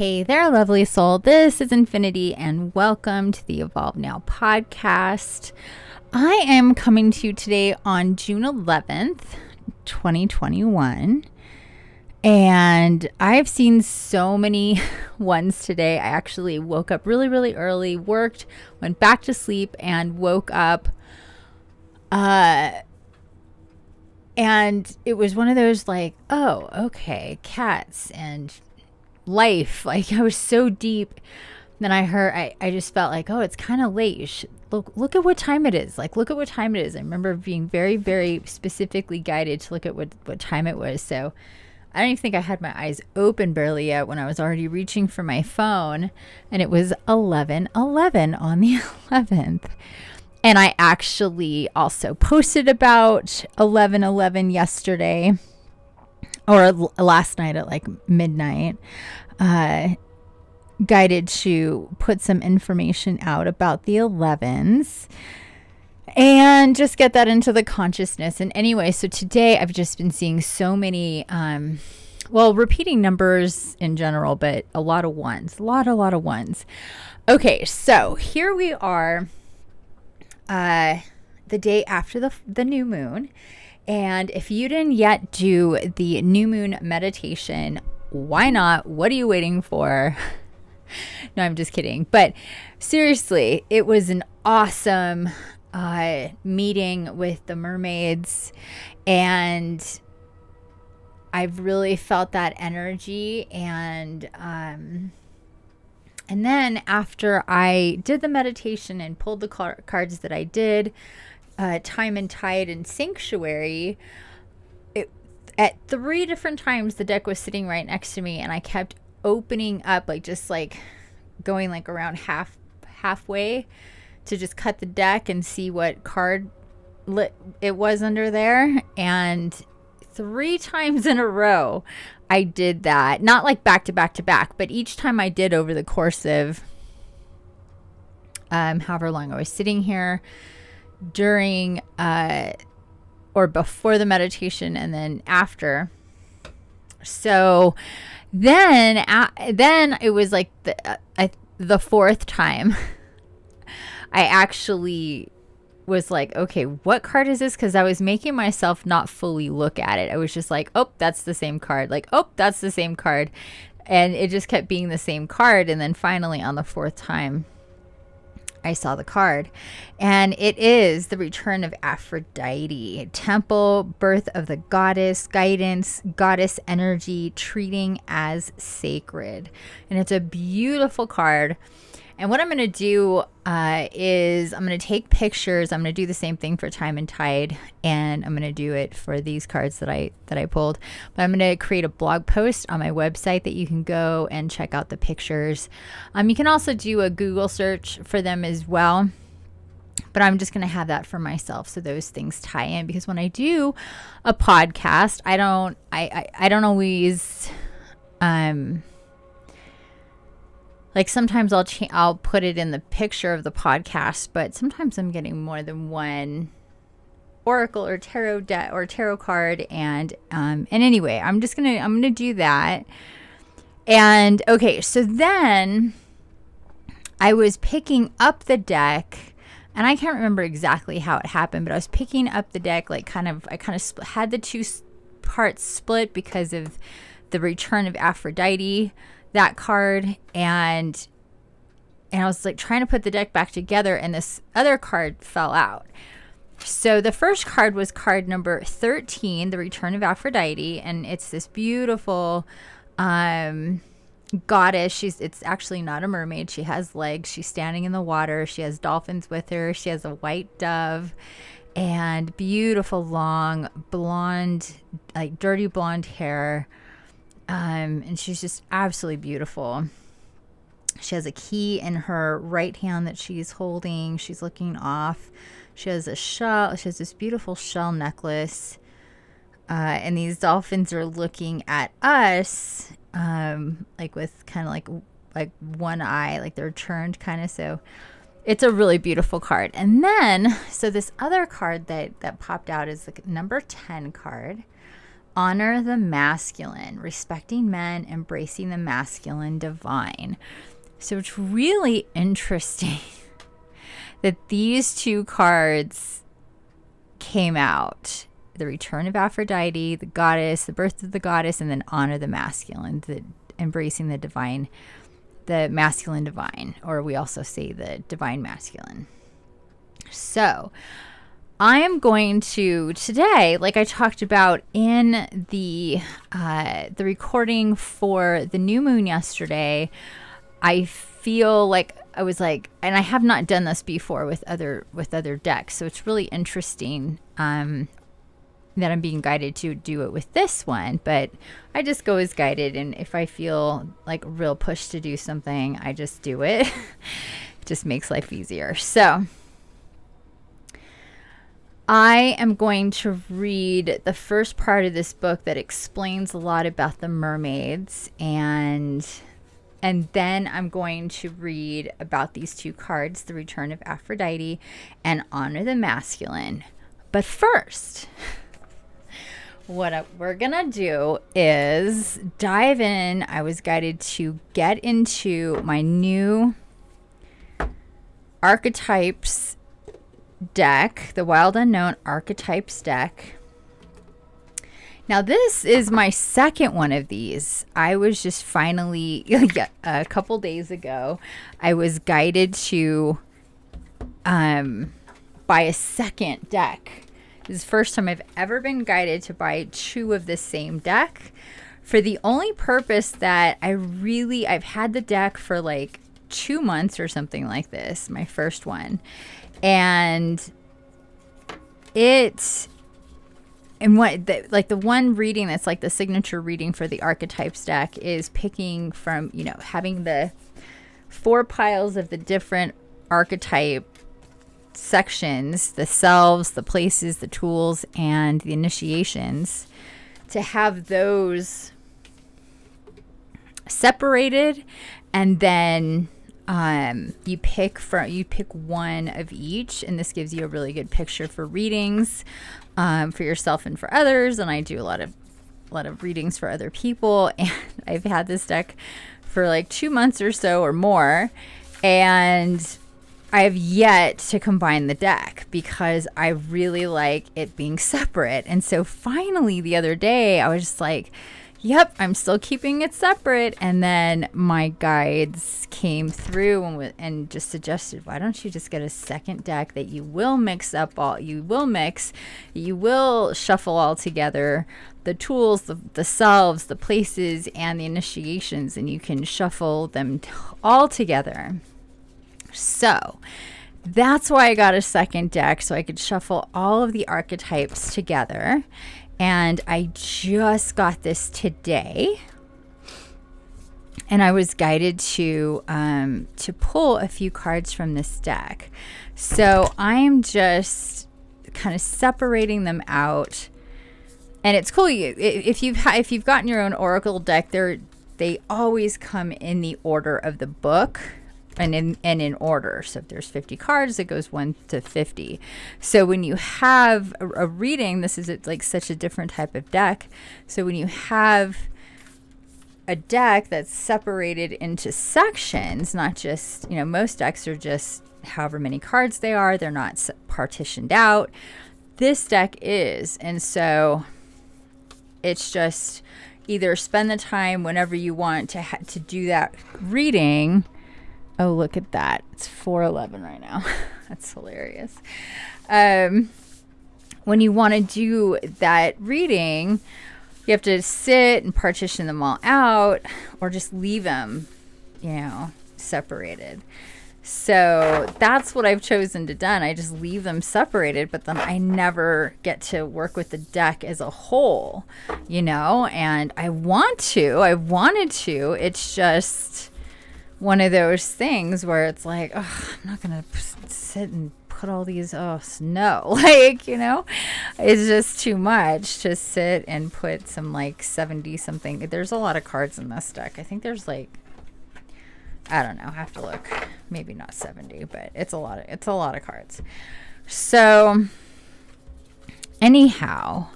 Hey there, lovely soul. This is Infiniti, and welcome to the Evolve Now podcast. I am coming to you today on June 11th, 2021. And I've seen so many ones today. I actually woke up really, really early, worked, went back to sleep, and woke up. Uh, and it was one of those like, oh, okay, cats and life. Like I was so deep. Then I heard, I, I just felt like, oh, it's kind of late. Should look, look at what time it is. Like, look at what time it is. I remember being very, very specifically guided to look at what, what time it was. So I don't even think I had my eyes open barely yet when I was already reaching for my phone. And it was 11 11 on the 11th. And I actually also posted about 11 11 yesterday or last night at like midnight. Uh, guided to put some information out about the 11s and just get that into the consciousness. And anyway, so today I've just been seeing so many, um, well, repeating numbers in general, but a lot of ones, a lot, a lot of ones. Okay, so here we are, uh, the day after the the new moon, and if you didn't yet do the new moon meditation, why not? What are you waiting for? no, I'm just kidding. But seriously, it was an awesome uh, meeting with the mermaids, and I've really felt that energy. And um, and then after I did the meditation and pulled the car- cards that I did, uh, time and tide and sanctuary. At three different times, the deck was sitting right next to me, and I kept opening up, like just like going like around half halfway to just cut the deck and see what card lit it was under there. And three times in a row I did that. Not like back to back to back but each time I did over the course of um however long I was sitting here during uh or before the meditation and then after so then uh, then it was like the uh, I, the fourth time I actually was like, okay, what card is this? Because I was making myself not fully look at it. I was just like, oh, that's the same card. Like, oh, that's the same card. And it just kept being the same card. And then finally, on the fourth time, I saw the card. And it is the return of Aphrodite, temple, birth of the goddess, guidance, goddess energy, treating as sacred. And it's a beautiful card. And what I'm going to do uh, is I'm going to take pictures. I'm going to do the same thing for Time and Tide, and I'm going to do it for these cards that I that I pulled. But I'm going to create a blog post on my website that you can go and check out the pictures. Um, you can also do a Google search for them as well. But I'm just going to have that for myself so those things tie in because when I do a podcast, I don't I I, I don't always um like sometimes I'll cha- I'll put it in the picture of the podcast, but sometimes I'm getting more than one oracle or tarot deck or tarot card and um and anyway, I'm just going to I'm going to do that. And okay, so then I was picking up the deck and I can't remember exactly how it happened, but I was picking up the deck like kind of I kind of had the two parts split because of the return of Aphrodite that card and and I was like trying to put the deck back together and this other card fell out. So the first card was card number 13, The Return of Aphrodite, and it's this beautiful um goddess. She's it's actually not a mermaid. She has legs. She's standing in the water. She has dolphins with her. She has a white dove and beautiful long blonde like dirty blonde hair um, and she's just absolutely beautiful. She has a key in her right hand that she's holding. She's looking off. She has a shell. She has this beautiful shell necklace. Uh, and these dolphins are looking at us, um, like with kind of like like one eye, like they're turned kind of. So it's a really beautiful card. And then, so this other card that that popped out is the number ten card honor the masculine, respecting men, embracing the masculine divine. So it's really interesting that these two cards came out the return of Aphrodite, the goddess, the birth of the goddess, and then honor the masculine, the embracing the divine, the masculine divine, or we also say the divine masculine. So, I am going to today, like I talked about in the uh, the recording for the new moon yesterday. I feel like I was like, and I have not done this before with other with other decks, so it's really interesting um, that I'm being guided to do it with this one. But I just go as guided, and if I feel like real push to do something, I just do it. it just makes life easier. So. I am going to read the first part of this book that explains a lot about the mermaids and and then I'm going to read about these two cards, The Return of Aphrodite and Honor the Masculine. But first, what we're going to do is dive in. I was guided to get into my new archetypes deck, the Wild Unknown Archetypes deck. Now, this is my second one of these. I was just finally, a couple days ago, I was guided to um, buy a second deck. This is the first time I've ever been guided to buy two of the same deck for the only purpose that I really, I've had the deck for like two months or something like this, my first one and it and what the, like the one reading that's like the signature reading for the archetypes deck is picking from you know having the four piles of the different archetype sections the selves the places the tools and the initiations to have those separated and then um, you pick from you pick one of each, and this gives you a really good picture for readings um, for yourself and for others. And I do a lot of a lot of readings for other people, and I've had this deck for like two months or so or more, and I have yet to combine the deck because I really like it being separate. And so finally, the other day, I was just like yep, I'm still keeping it separate. And then my guides came through and, and just suggested, why don't you just get a second deck that you will mix up all, you will mix, you will shuffle all together the tools, the, the selves, the places, and the initiations, and you can shuffle them all together. So, that's why I got a second deck so I could shuffle all of the archetypes together and I just got this today. And I was guided to um, to pull a few cards from this deck. So I am just kind of separating them out. And it's cool. You, if you've if you've gotten your own oracle deck, they they always come in the order of the book and in and in order. So if there's 50 cards, it goes 1 to 50. So when you have a, a reading, this is like such a different type of deck. So when you have a deck that's separated into sections, not just, you know, most decks are just however many cards they are, they're not partitioned out. This deck is. And so it's just either spend the time whenever you want to to do that reading Oh, look at that. It's 411 right now. That's hilarious. Um, when you want to do that reading, you have to sit and partition them all out or just leave them, you know, separated. So that's what I've chosen to done. I just leave them separated, but then I never get to work with the deck as a whole, you know, and I want to, I wanted to. It's just one of those things where it's like, oh, I'm not gonna sit and put all these. Oh no, like you know, it's just too much to sit and put some like seventy something. There's a lot of cards in this deck. I think there's like, I don't know. I have to look. Maybe not seventy, but it's a lot of it's a lot of cards. So anyhow,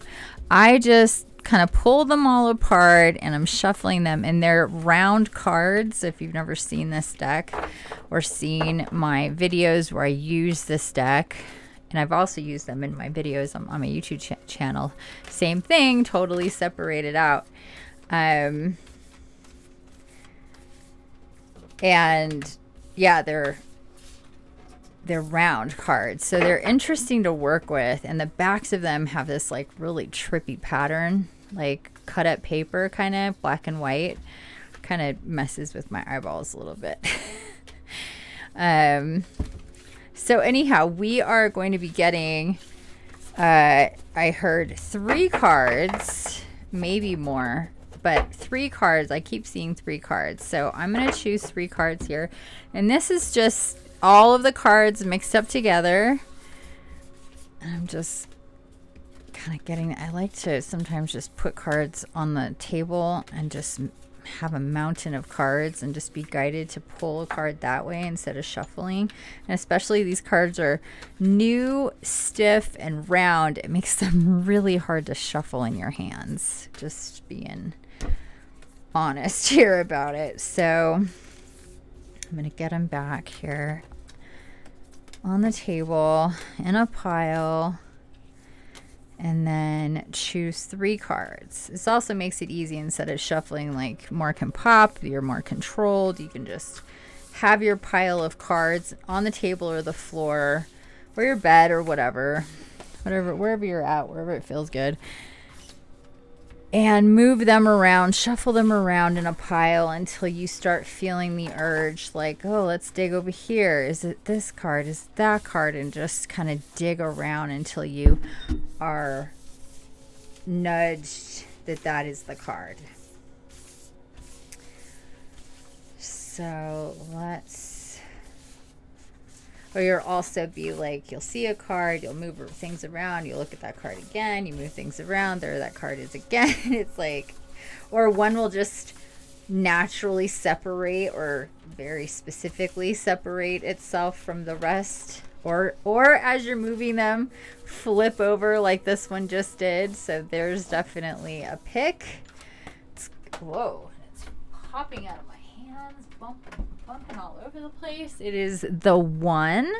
I just kind of pull them all apart and I'm shuffling them and they're round cards. If you've never seen this deck or seen my videos where I use this deck, and I've also used them in my videos on, on my YouTube ch channel. Same thing, totally separated out. Um, and yeah, they're they're round cards. So they're interesting to work with. And the backs of them have this like really trippy pattern, like cut up paper kind of black and white. Kind of messes with my eyeballs a little bit. um, so anyhow, we are going to be getting, uh, I heard three cards, maybe more, but three cards. I keep seeing three cards. So I'm going to choose three cards here. And this is just all of the cards mixed up together. I'm just kind of getting, I like to sometimes just put cards on the table and just have a mountain of cards and just be guided to pull a card that way instead of shuffling. And especially these cards are new, stiff, and round. It makes them really hard to shuffle in your hands. Just being honest here about it. So I'm going to get them back here on the table in a pile and then choose three cards. This also makes it easy instead of shuffling like more can pop, you're more controlled. You can just have your pile of cards on the table or the floor or your bed or whatever, whatever, wherever you're at, wherever it feels good and move them around, shuffle them around in a pile until you start feeling the urge like, oh, let's dig over here. Is it this card? Is that card? And just kind of dig around until you are nudged that that is the card. So let's or you'll also be like, you'll see a card, you'll move things around, you look at that card again, you move things around, there that card is again. it's like, or one will just naturally separate or very specifically separate itself from the rest. Or, or as you're moving them, flip over like this one just did. So there's definitely a pick. It's, whoa, it's popping out of my hands, bumping bumping all over the place. It is the one.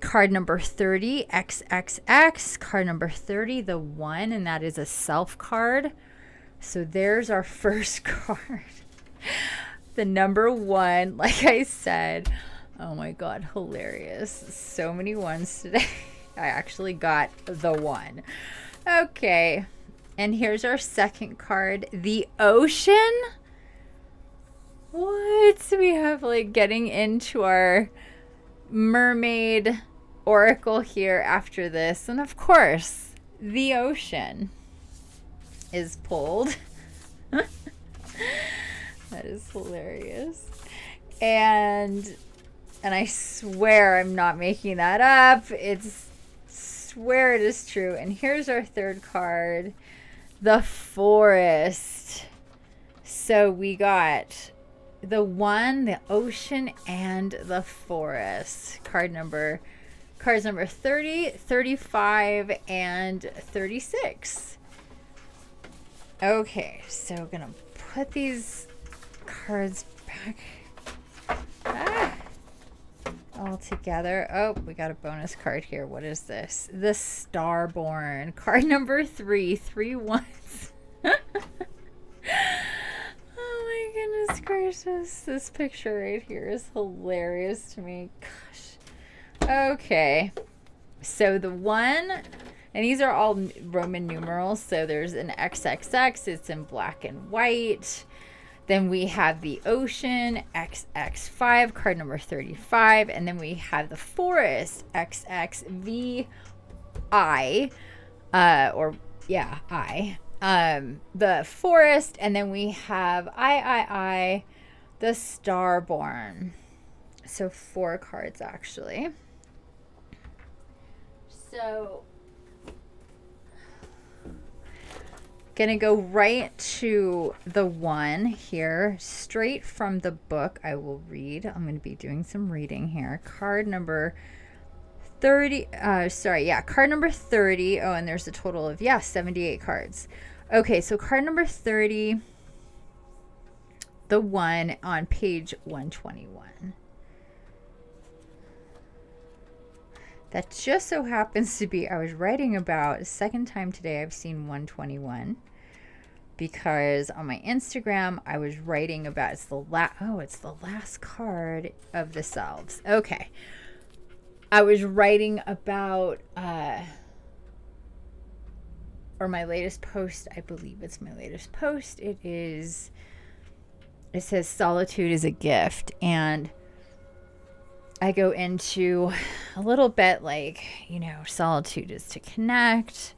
Card number 30, XXX. Card number 30, the one, and that is a self card. So there's our first card. the number one, like I said. Oh my god, hilarious. So many ones today. I actually got the one. Okay. And here's our second card, the ocean. What? We have like getting into our mermaid oracle here after this. And of course, the ocean is pulled. that is hilarious. And and I swear I'm not making that up. It's swear it is true. And here's our third card. The forest. So we got the one, the ocean, and the forest. Card number, cards number 30, 35, and 36. Okay, so I'm gonna put these cards back ah, all together. Oh, we got a bonus card here. What is this? The Starborn. Card number three, three ones. gracious. This picture right here is hilarious to me. Gosh. Okay. So the one, and these are all Roman numerals. So there's an XXX. It's in black and white. Then we have the ocean, XX5, card number 35. And then we have the forest, XXVI, uh, or yeah, I um, the forest, and then we have I, I, I, the starborn. So four cards actually. So gonna go right to the one here straight from the book I will read I'm gonna be doing some reading here card number 30 uh sorry yeah card number 30 oh and there's a total of yeah 78 cards Okay, so card number 30, the one on page 121. That just so happens to be, I was writing about, second time today I've seen 121 because on my Instagram I was writing about it's the last oh it's the last card of the selves. Okay. I was writing about uh or my latest post, I believe it's my latest post. It is it says solitude is a gift and I go into a little bit like, you know, solitude is to connect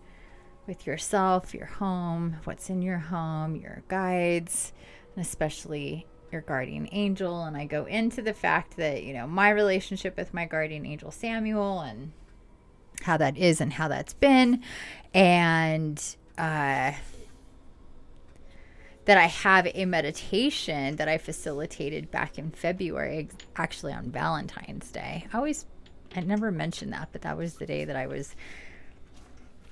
with yourself, your home, what's in your home, your guides, and especially your guardian angel. And I go into the fact that, you know, my relationship with my guardian angel Samuel and how that is and how that's been. And, uh, that I have a meditation that I facilitated back in February, actually on Valentine's Day. I always, I never mentioned that, but that was the day that I was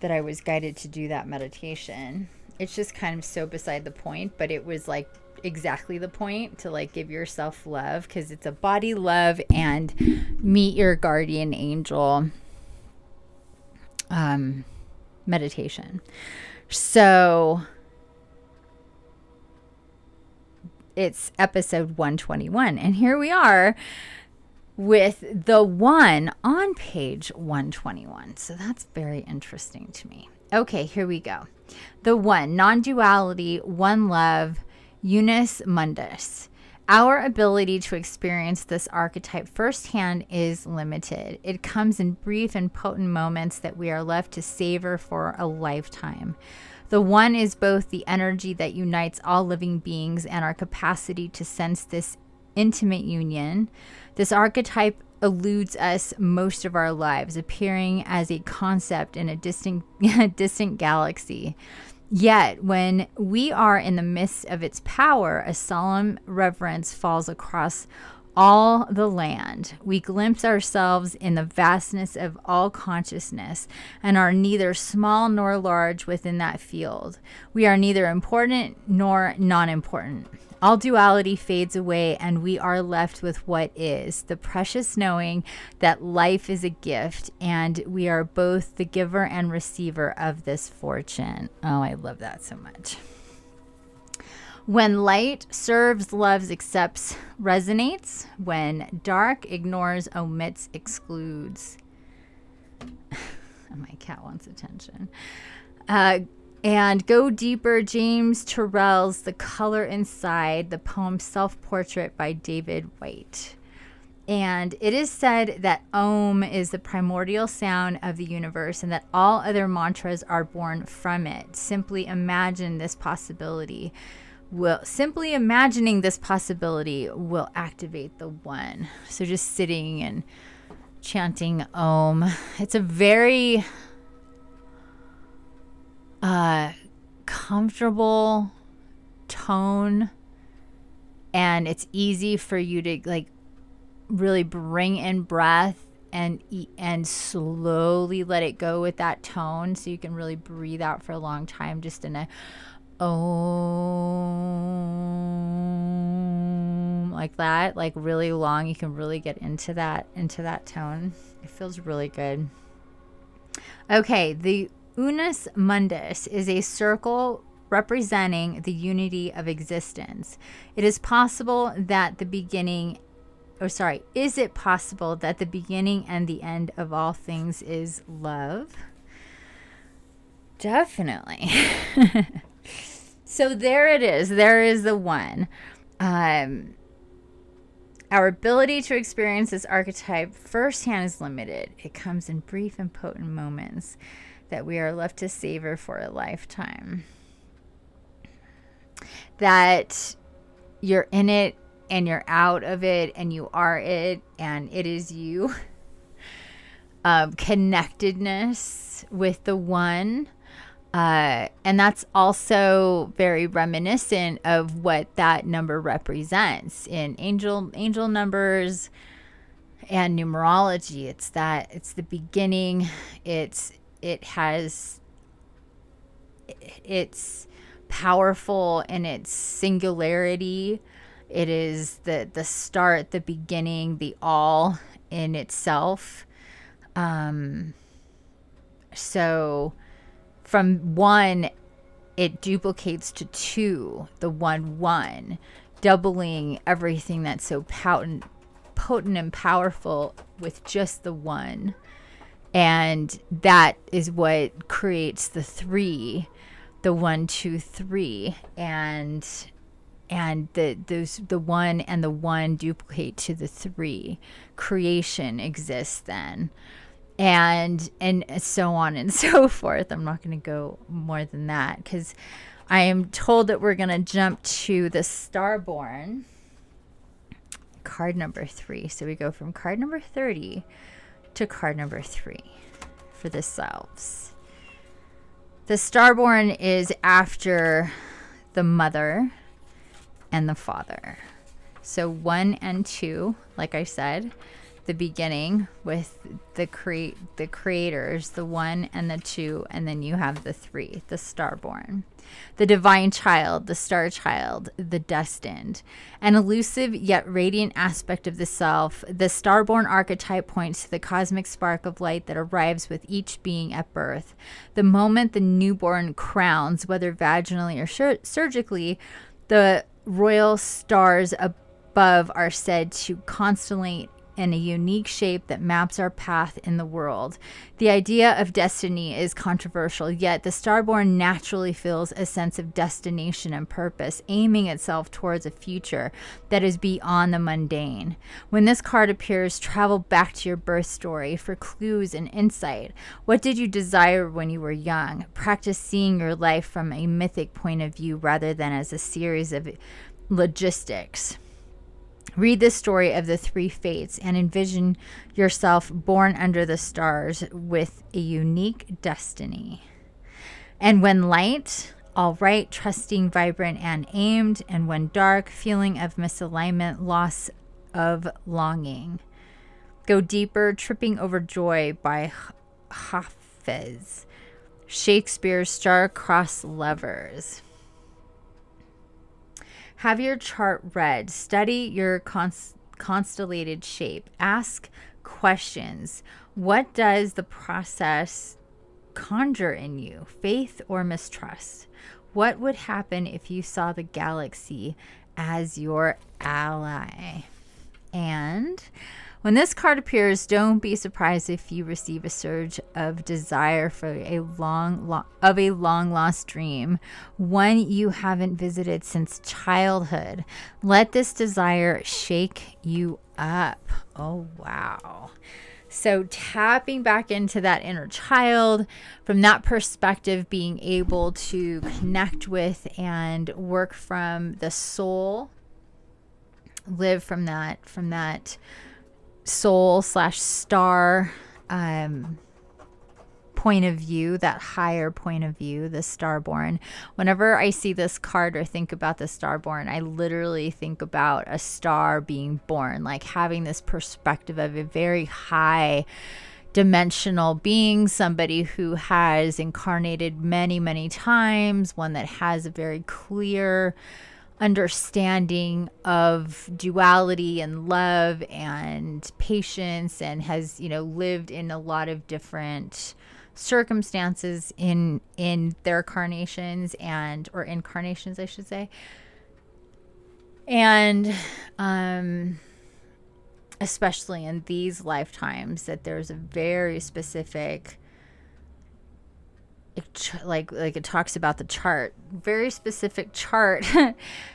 that I was guided to do that meditation. It's just kind of so beside the point, but it was like exactly the point to like give yourself love because it's a body love and meet your guardian angel um meditation. So it's episode 121 and here we are with the one on page 121. So that's very interesting to me. Okay, here we go. The one, non duality, one love, unus mundus. Our ability to experience this archetype firsthand is limited. It comes in brief and potent moments that we are left to savor for a lifetime. The one is both the energy that unites all living beings and our capacity to sense this intimate union. This archetype eludes us most of our lives, appearing as a concept in a distant, distant galaxy. Yet, when we are in the midst of its power, a solemn reverence falls across all the land. We glimpse ourselves in the vastness of all consciousness and are neither small nor large within that field. We are neither important nor non important. All duality fades away, and we are left with what is the precious knowing that life is a gift, and we are both the giver and receiver of this fortune. Oh, I love that so much. When light serves, loves, accepts, resonates. When dark ignores, omits, excludes. My cat wants attention. Uh, and go deeper, James Turrell's The Color Inside, the poem Self Portrait by David Whyte. And it is said that Om is the primordial sound of the universe and that all other mantras are born from it. Simply imagine this possibility. Will simply imagining this possibility will activate the one. So just sitting and chanting Om. It's a very uh, comfortable tone and it's easy for you to like really bring in breath and and slowly let it go with that tone so you can really breathe out for a long time just in a oh like that like really long you can really get into that into that tone it feels really good okay the Unus mundus is a circle representing the unity of existence. It is possible that the beginning, oh, sorry, is it possible that the beginning and the end of all things is love? Definitely. so there it is. There is the one. Um, our ability to experience this archetype firsthand is limited. It comes in brief and potent moments that we are left to savor for a lifetime. That you're in it and you're out of it and you are it and it is you. Um, connectedness with the one. Uh, and that's also very reminiscent of what that number represents in angel angel numbers and numerology. It's that it's the beginning. It's it has it's powerful in its singularity. It is the the start, the beginning, the all in itself. Um, so from one, it duplicates to two, the one one, doubling everything that's so potent, potent and powerful with just the one. And that is what creates the three, the one, two, three. And and the those the one and the one duplicate to the three. Creation exists then and and so on and so forth. I'm not going to go more than that because I am told that we're going to jump to the Starborn card number three. So we go from card number 30 to card number three for the selves. The Starborn is after the mother and the father. So one and two, like I said, the beginning with the create the creators, the one and the two, and then you have the three, the starborn. The divine child, the star child, the destined. An elusive yet radiant aspect of the self, the starborn archetype points to the cosmic spark of light that arrives with each being at birth. The moment the newborn crowns, whether vaginally or surgically, the royal stars above are said to constellate in a unique shape that maps our path in the world. The idea of destiny is controversial, yet the starborn naturally feels a sense of destination and purpose, aiming itself towards a future that is beyond the mundane. When this card appears, travel back to your birth story for clues and insight. What did you desire when you were young? Practice seeing your life from a mythic point of view rather than as a series of logistics. Read the story of the three fates and envision yourself born under the stars with a unique destiny. And when light, all right, trusting, vibrant, and aimed, and when dark, feeling of misalignment, loss of longing. Go deeper, tripping over joy by Hafez. Shakespeare's star-crossed lovers. Have your chart read. Study your const- constellated shape. Ask questions. What does the process conjure in you? Faith or mistrust? What would happen if you saw the galaxy as your ally? And when this card appears, don't be surprised if you receive a surge of desire for a long, lo- of a long lost dream, one you haven't visited since childhood. Let this desire shake you up. Oh wow. So, tapping back into that inner child from that perspective, being able to connect with and work from the soul, live from that, from that soul slash star um, point of view, that higher point of view, the starborn. Whenever I see this card or think about the starborn, I literally think about a star being born, like having this perspective of a very high dimensional being, somebody who has incarnated many, many times, one that has a very clear understanding of duality and love and patience and has you know lived in a lot of different circumstances in in their carnations and or incarnations I should say. And um especially in these lifetimes that there's a very specific like like it talks about the chart very specific chart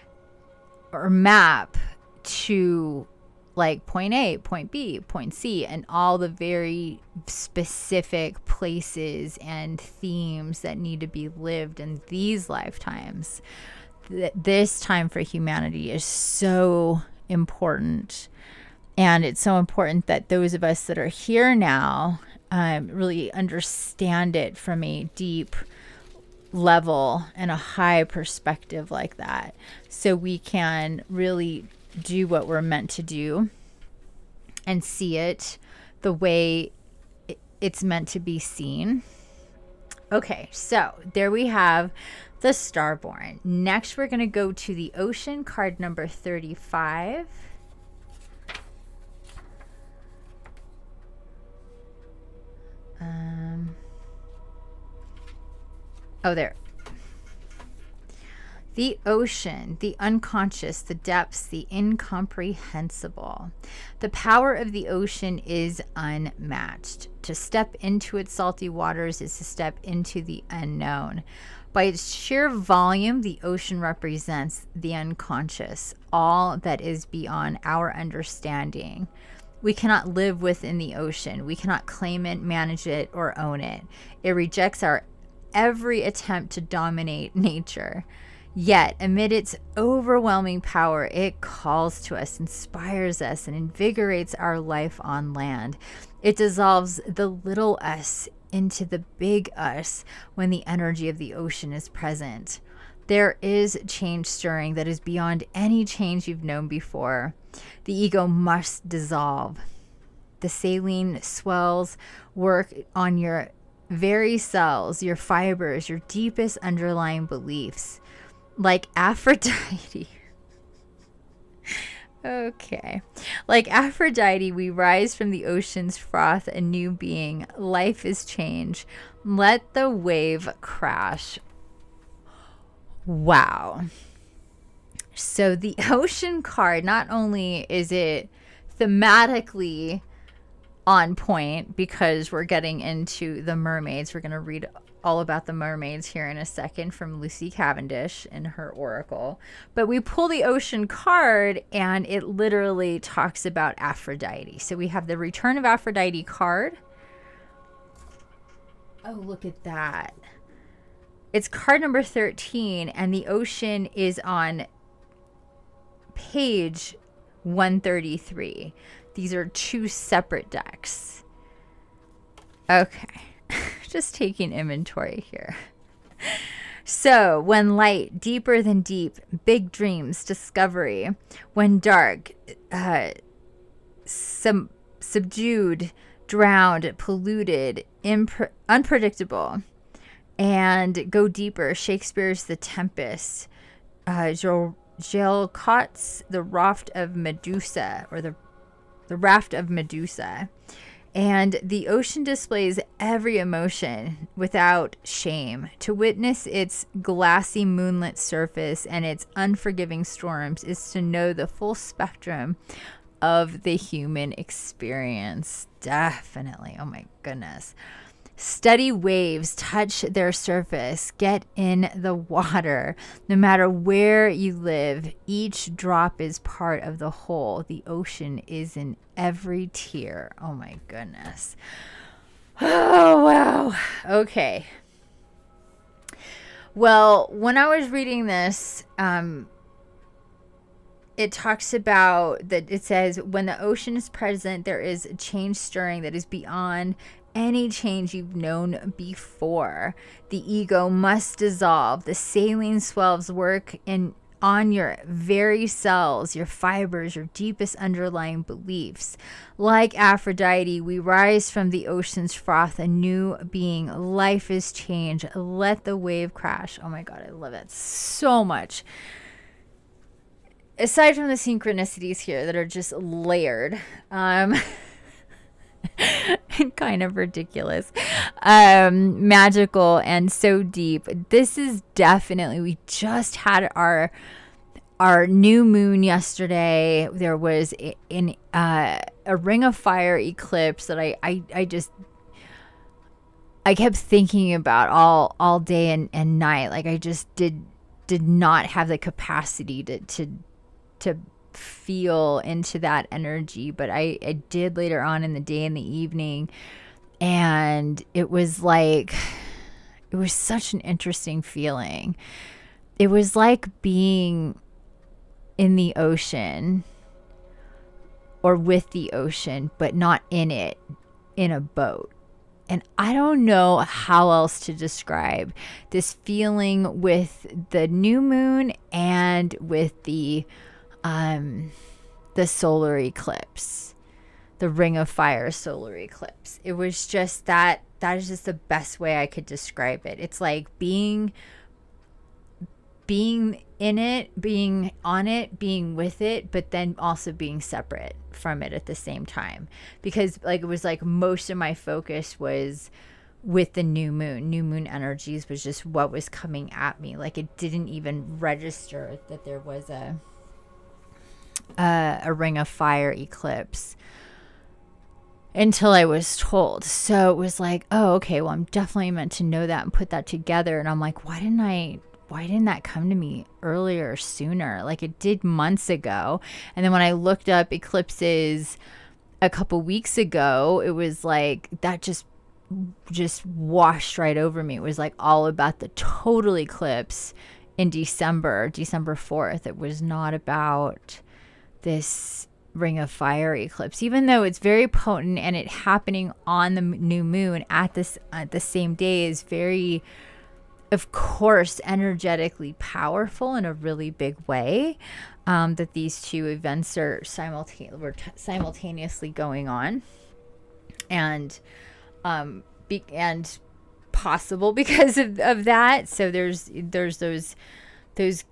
or map to like point A, point B, point C, and all the very specific places and themes that need to be lived in these lifetimes. Th- this time for humanity is so important. And it's so important that those of us that are here now um, really understand it from a deep level and a high perspective like that. So we can really do what we're meant to do and see it the way it's meant to be seen Okay, so there we have the Starborn. Next, we're going to go to the Ocean card number 35. Um, oh, there. The ocean, the unconscious, the depths, the incomprehensible. The power of the ocean is unmatched. To step into its salty waters is to step into the unknown. By its sheer volume, the ocean represents the unconscious, all that is beyond our understanding. We cannot live within the ocean. We cannot claim it, manage it, or own it. It rejects our every attempt to dominate nature. Yet, amid its overwhelming power, it calls to us, inspires us, and invigorates our life on land. It dissolves the little us into the big us when the energy of the ocean is present. There is change stirring that is beyond any change you've known before. The ego must dissolve. The saline swells work on your very cells, your fibers, your deepest underlying beliefs like Aphrodite. okay. Like Aphrodite, we rise from the ocean's froth, a new being. Life is change. Let the wave crash. Wow. So the ocean card, not only is it thematically on point because we're getting into the mermaids, we're going to read all about the mermaids here in a second from Lucy Cavendish in her oracle. But we pull the ocean card and it literally talks about Aphrodite. So we have the return of Aphrodite card. Oh, look at that. It's card number 13 and the ocean is on page 133. These are two separate decks. Okay. just taking inventory here. So, when light, deeper than deep, big dreams, discovery. When dark, uh, sub- subdued, drowned, polluted, unpredictable. And go deeper, Shakespeare's The Tempest. Uh, Géricault's The Raft of Medusa, or the, the Raft of Medusa. And the ocean displays every emotion without shame. To witness its glassy moonlit surface and its unforgiving storms is to know the full spectrum of the human experience. Definitely. Oh my goodness. Steady waves touch their surface, get in the water. No matter where you live, each drop is part of the whole. The ocean is in every tear. Oh my goodness. Oh, wow. Okay. Well, when I was reading this, um, it talks about that it says when the ocean is present, there is a change stirring that is beyond any change you've known before. The ego must dissolve. The saline swells work in on your very cells, your fibers, your deepest underlying beliefs. Like Aphrodite, we rise from the ocean's froth, a new being. Life is change. Let the wave crash. Oh my God, I love it so much. Aside from the synchronicities here that are just layered, um, kind of ridiculous, um, magical, and so deep. This is definitely, we just had our our new moon yesterday. There was in uh, a ring of fire eclipse that I, I, I just I kept thinking about all all day and, and night. Like I just did did not have the capacity to to to feel into that energy, but I, I did later on in the day and the evening. And it was like, it was such an interesting feeling. It was like being in the ocean or with the ocean, but not in it, in a boat. And I don't know how else to describe this feeling with the new moon and with the um, the solar eclipse. the ring of fire solar eclipse. It was just that that is just the best way I could describe it. It's like being being in it, being on it, being with it, but then also being separate from it at the same time. Because like it was like most of my focus was with the new moon. New moon energies was just what was coming at me. Like it didn't even register that there was a Uh, a ring of fire eclipse until I was told. So it was like, oh, okay, well, I'm definitely meant to know that and put that together. And I'm like, why didn't I why didn't that come to me earlier, sooner? Like it did months ago. And then when I looked up eclipses a couple weeks ago, it was like that just just washed right over me. It was like all about the total eclipse in December, December 4th. It was not about this ring of fire eclipse even though it's very potent and it happening on the new moon at this at the same day is very of course, energetically powerful in a really big way. Um, that these two events are simultane- were simultaneously going on, and um, be- and possible because of, of that. So there's there's those those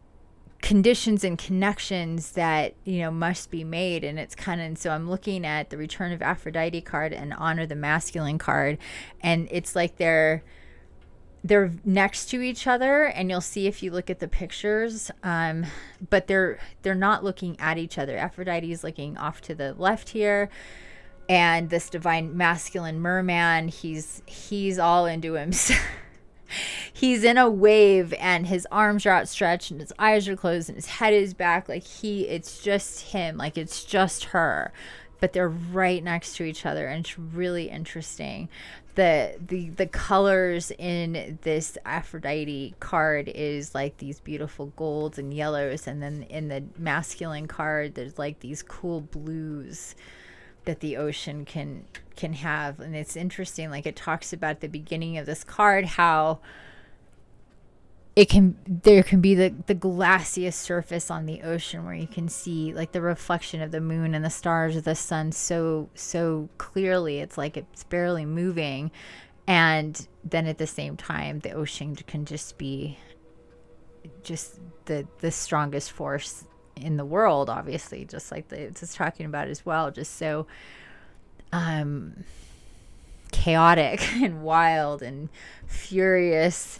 conditions and connections that you know must be made. And it's kind of so i'm looking at the return of aphrodite card and honor the masculine card. And it's like they're they're next to each other. And you'll see if you look at the pictures um, but they're they're not looking at each other. Aphrodite is looking off to the left here. And this divine masculine merman he's he's all into himself he's in a wave and his arms are outstretched and his eyes are closed and his head is back. Like he it's just him. Like it's just her. But they're right next to each other and it's really interesting. The the the colors in this Aphrodite card is like these beautiful golds and yellows, and then in the masculine card, there's like these cool blues that the ocean can can have, and it's interesting. Like it talks about at the beginning of this card how it can there can be the the glassiest surface on the ocean where you can see like the reflection of the moon and the stars of the sun so so clearly it's like it's barely moving and then at the same time the ocean can just be just the the strongest force in the world obviously just like the, it's talking about as well just so um chaotic and wild and furious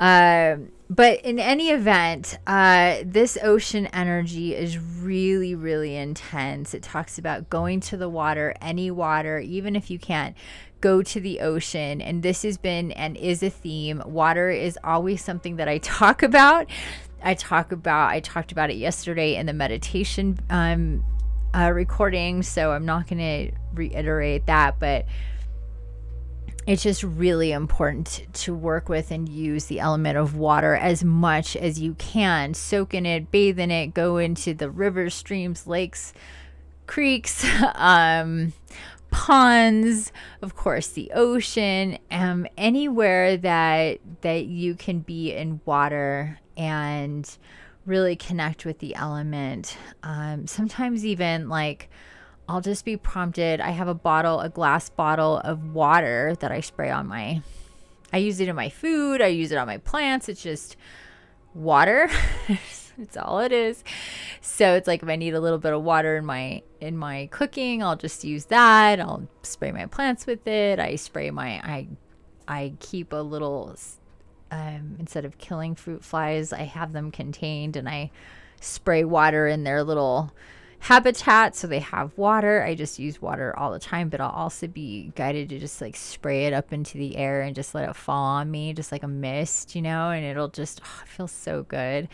um, but in any event, uh, this ocean energy is really, really intense. It talks about going to the water, any water, even if you can't go to the ocean. And this has been and is a theme. Water is always something that I talk about. I talk about, I talked about it yesterday in the meditation um, uh, recording. So I'm not going to reiterate that, but it's just really important to work with and use the element of water as much as you can. Soak in it, bathe in it, go into the rivers, streams, lakes, creeks, um, ponds, of course, the ocean, um, anywhere that that you can be in water and really connect with the element. Um, sometimes even like I'll just be prompted. I have a bottle, a glass bottle of water that I spray on my. I use it in my food. I use it on my plants. It's just water. it's all it is. So it's like if I need a little bit of water in my in my cooking, I'll just use that. I'll spray my plants with it. I spray my I I keep a little um, instead of killing fruit flies, I have them contained and I spray water in their little habitat so they have water. I just use water all the time but i'll also be guided to just like spray it up into the air and just let it fall on me just like a mist you know and it'll just oh, feel so good.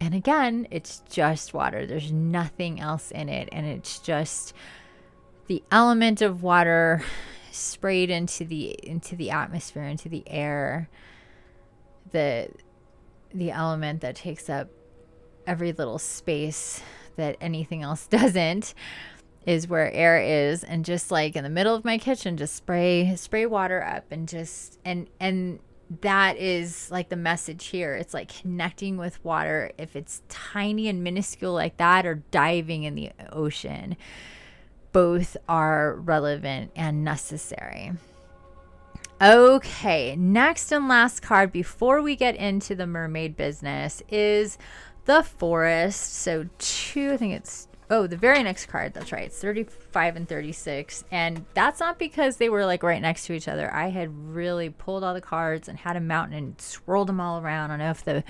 And again it's just water. There's nothing else in it and it's just the element of water sprayed into the into the atmosphere into the air the the element that takes up every little space that anything else doesn't is where air is. And just like in the middle of my kitchen just spray spray water up and just and and that is like the message here. It's like connecting with water. If it's tiny and minuscule like that or diving in the ocean both are relevant and necessary. Okay, next and last card before we get into the mermaid business is the forest. So, two, I think it's Oh, the very next card. That's right. It's 35 and 36. And that's not because they were like right next to each other. I had really pulled all the cards and had a mountain and swirled them all around. I don't know if the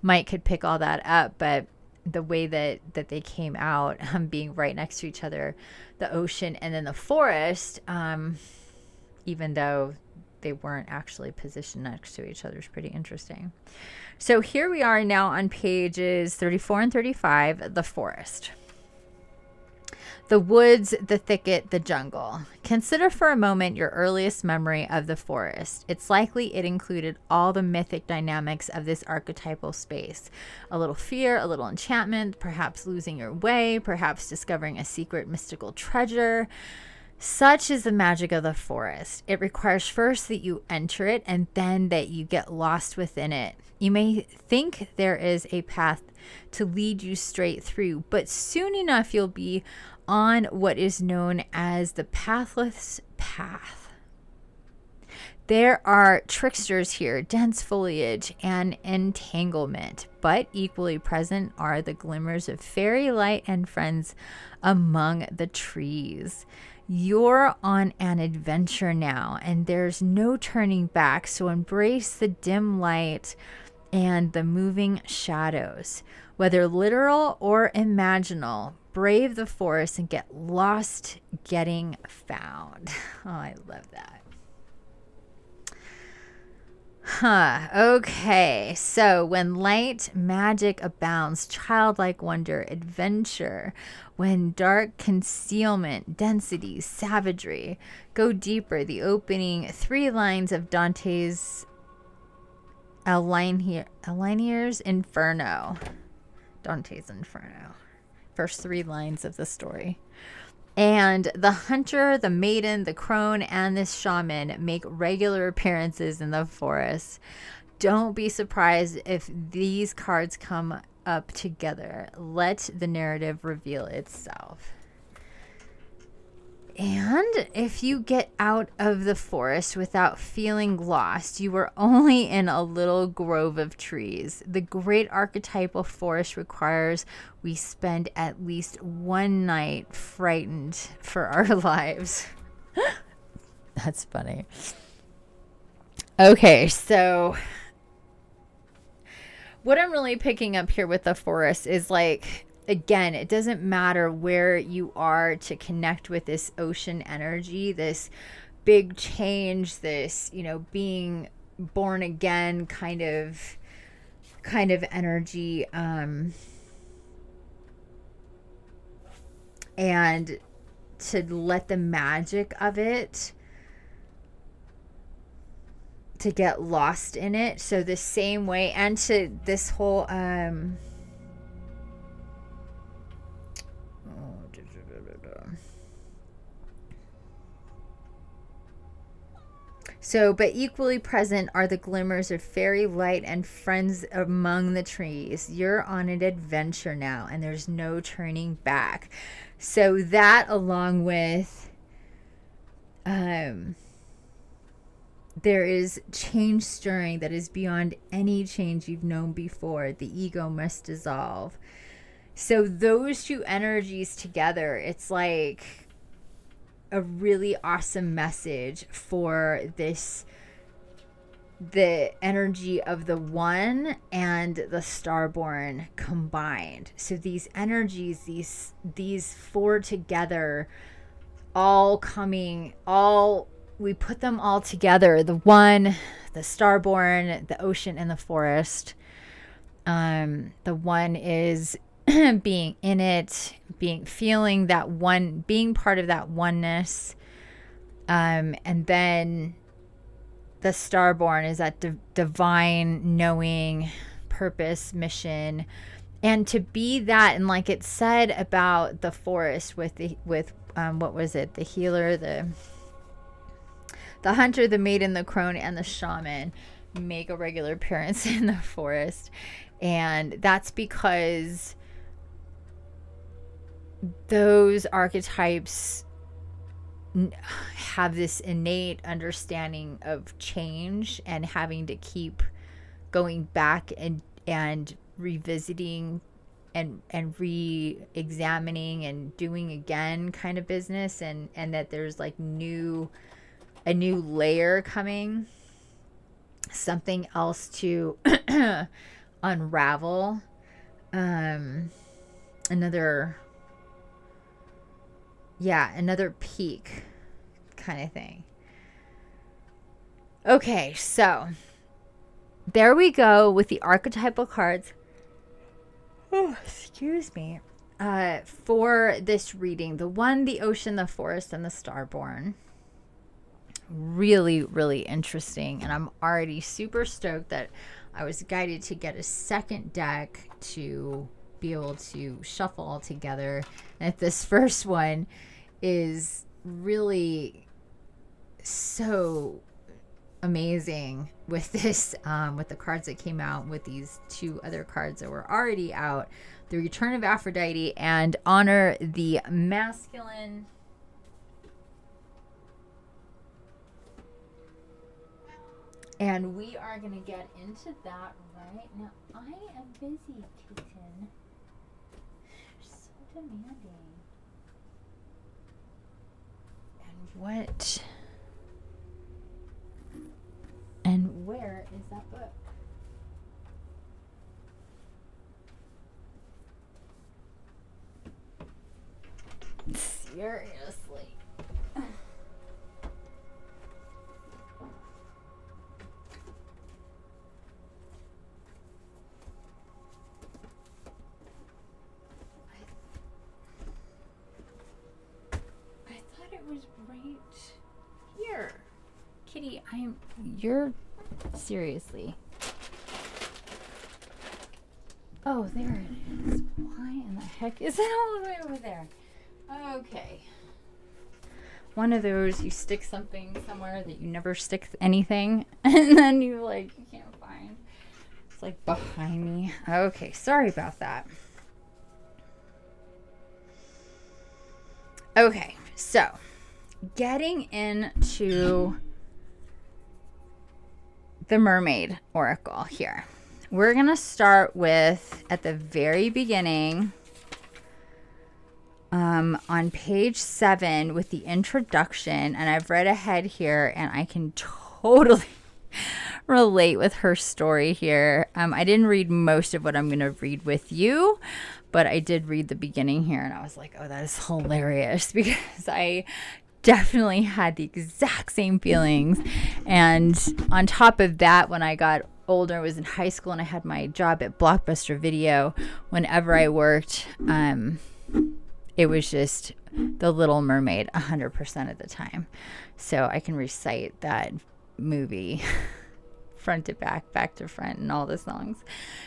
mic could pick all that up, but the way that that they came out um, being right next to each other, the ocean and then the forest, um, even though they weren't actually positioned next to each other is pretty interesting. So here we are now on pages 34 and 35, the forest. The woods, the thicket, the jungle. Consider for a moment your earliest memory of the forest. It's likely it included all the mythic dynamics of this archetypal space a little fear, a little enchantment, perhaps losing your way, perhaps discovering a secret mystical treasure. Such is the magic of the forest. It requires first that you enter it and then that you get lost within it. You may think there is a path to lead you straight through, but soon enough you'll be on what is known as the pathless path. There are tricksters here, dense foliage, and entanglement, but equally present are the glimmers of fairy light and friends among the trees. You're on an adventure now, and there's no turning back, so embrace the dim light and the moving shadows. Whether literal or imaginal, brave the forest and get lost getting found. Oh, I love that. Huh. Okay. So when light magic abounds, childlike wonder, adventure, when dark concealment, density, savagery go deeper, the opening three lines of Dante's Alighieri's Inferno. Dante's Inferno. First three lines of the story. And the hunter, the maiden, the crone, and this shaman make regular appearances in the forest. Don't be surprised if these cards come up together. Let the narrative reveal itself. And if you get out of the forest without feeling lost, you are only in a little grove of trees. The great archetypal forest requires we spend at least one night frightened for our lives. That's funny. Okay, so what I'm really picking up here with the forest is like again, it doesn't matter where you are to connect with this ocean energy, this big change, this, you know, being born again kind of kind of energy um and to let the magic of it to get lost in it so the same way and to this whole um So, but equally present are the glimmers of fairy light and friends among the trees. You're on an adventure now, and there's no turning back. So, that along with um, there is change stirring that is beyond any change you've known before. The ego must dissolve. So, those two energies together, it's like a really awesome message for this the energy of the one and the starborn combined so these energies these these four together all coming all we put them all together the one the starborn the ocean and the forest um the one is being in it, being feeling that one, being part of that oneness. Um, and then the starborn is that di- divine knowing, purpose, mission, and to be that. And like it said about the forest with the with um, what was it? The healer, the the hunter, the maiden, the crone, and the shaman make a regular appearance in the forest, and that's because those archetypes have this innate understanding of change and having to keep going back and and revisiting and and re-examining and doing again kind of business. And and that there's like new a new layer coming. Something else to unravel. Um another yeah another peak kind of thing. Okay so there we go with the archetypal cards. Oh, excuse me. Uh for this reading the one the ocean the forest and the starborn really really interesting and i'm already super stoked that i was guided to get a second deck to be able to shuffle all together and this first one is really so amazing with this um, with the cards that came out with these two other cards that were already out the return of aphrodite and honor the masculine and we are going to get into that right now i am busy kitten you're so demanding and what and where is that book? Seriously. You're. Seriously. Oh, there it is. Why in the heck is it all the way over there? Okay. One of those you stick something somewhere that you never stick anything, and then you like you can't find. It's like behind me. Okay, sorry about that. Okay, so getting into the mermaid oracle here. We're going to start with at the very beginning um, on page seven with the introduction. And I've read ahead here and I can totally relate with her story here. Um, I didn't read most of what I'm going to read with you, but I did read the beginning here and I was like, oh, that is hilarious because I definitely had the exact same feelings. And on top of that, when I got older, I was in high school and I had my job at Blockbuster Video. Whenever I worked, um, it was just The Little Mermaid 100% of the time. So I can recite that movie. front to back, back to front, and all the songs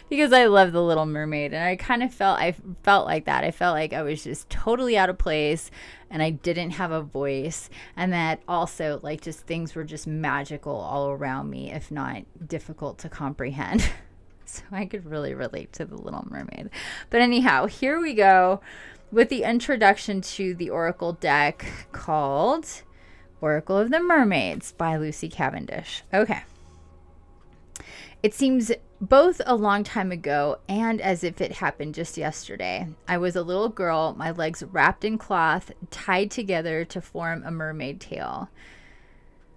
because I love The Little Mermaid. And I kind of felt, I felt like that. I felt like I was just totally out of place and I didn't have a voice. And that also, like, just things were just magical all around me, if not difficult to comprehend. so I could really relate to The Little Mermaid. But anyhow, here we go with the introduction to the Oracle deck called Oracle of the Mermaids by Lucy Cavendish. Okay. It seems both a long time ago and as if it happened just yesterday. I was a little girl, my legs wrapped in cloth, tied together to form a mermaid tail.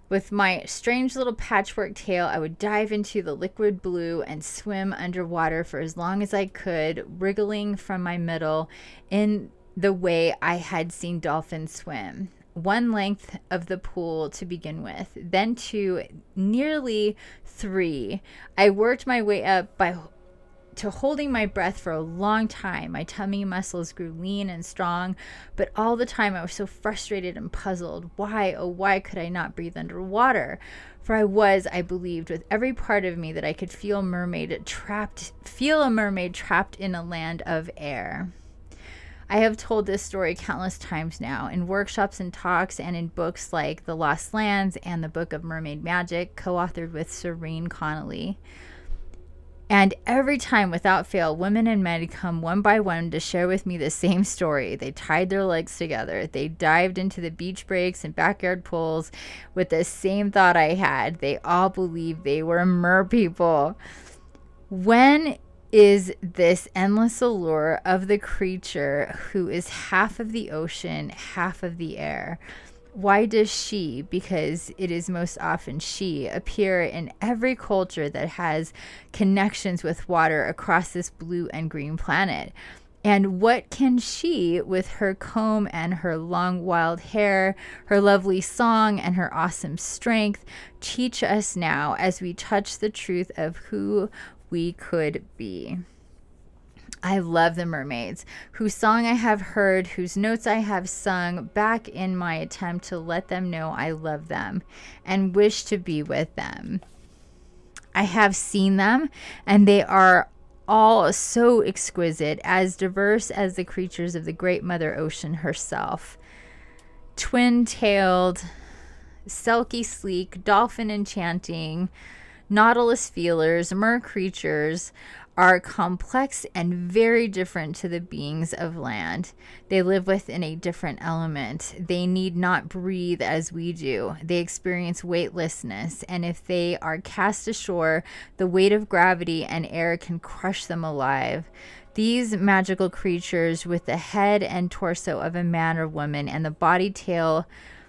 With my strange little patchwork tail, I would dive into the liquid blue and swim underwater for as long as I could, wriggling from my middle in the way I had seen dolphins swim one length of the pool to begin with, then to nearly three. I worked my way up by to holding my breath for a long time. My tummy muscles grew lean and strong, but all the time I was so frustrated and puzzled. Why, oh, why could I not breathe underwater? For I was, I believed, with every part of me that I could feel mermaid trapped, feel a mermaid trapped in a land of air. I have told this story countless times now in workshops and talks and in books like The Lost Lands and the Book of Mermaid Magic, co authored with Serene Conneeley. And every time, without fail, women and men come one by one to share with me the same story. They tied their legs together. They dived into the beach breaks and backyard pools with the same thought I had. They all believed they were mer people. When is this endless allure of the creature who is half of the ocean, half of the air? Why does she, because it is most often she, appear in every culture that has connections with water across this blue and green planet? And what can she, with her comb and her long wild hair, her lovely song and her awesome strength, teach us now as we touch the truth of who we could be. I love the mermaids, whose song I have heard, whose notes I have sung, back in my attempt to let them know I love them and wish to be with them. I have seen them, and they are all so exquisite, as diverse as the creatures of the great Mother Ocean herself. Twin tailed, silky sleek, dolphin enchanting, Nautilus feelers, mer creatures are complex and very different to the beings of land. They live within a different element. They need not breathe as we do. They experience weightlessness, and if they are cast ashore, the weight of gravity and air can crush them alive. These magical creatures, with the head and torso of a man or woman and the body tail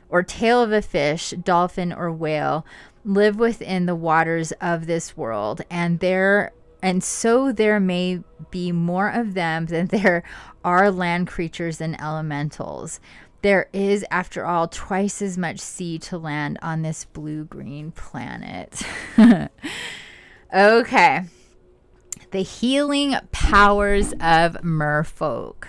or tail of a fish, dolphin, or whale, live within the waters of this world and there and so there may be more of them than there are land creatures and elementals. There is after all twice as much sea to land on this blue green planet. Okay. The healing powers of merfolk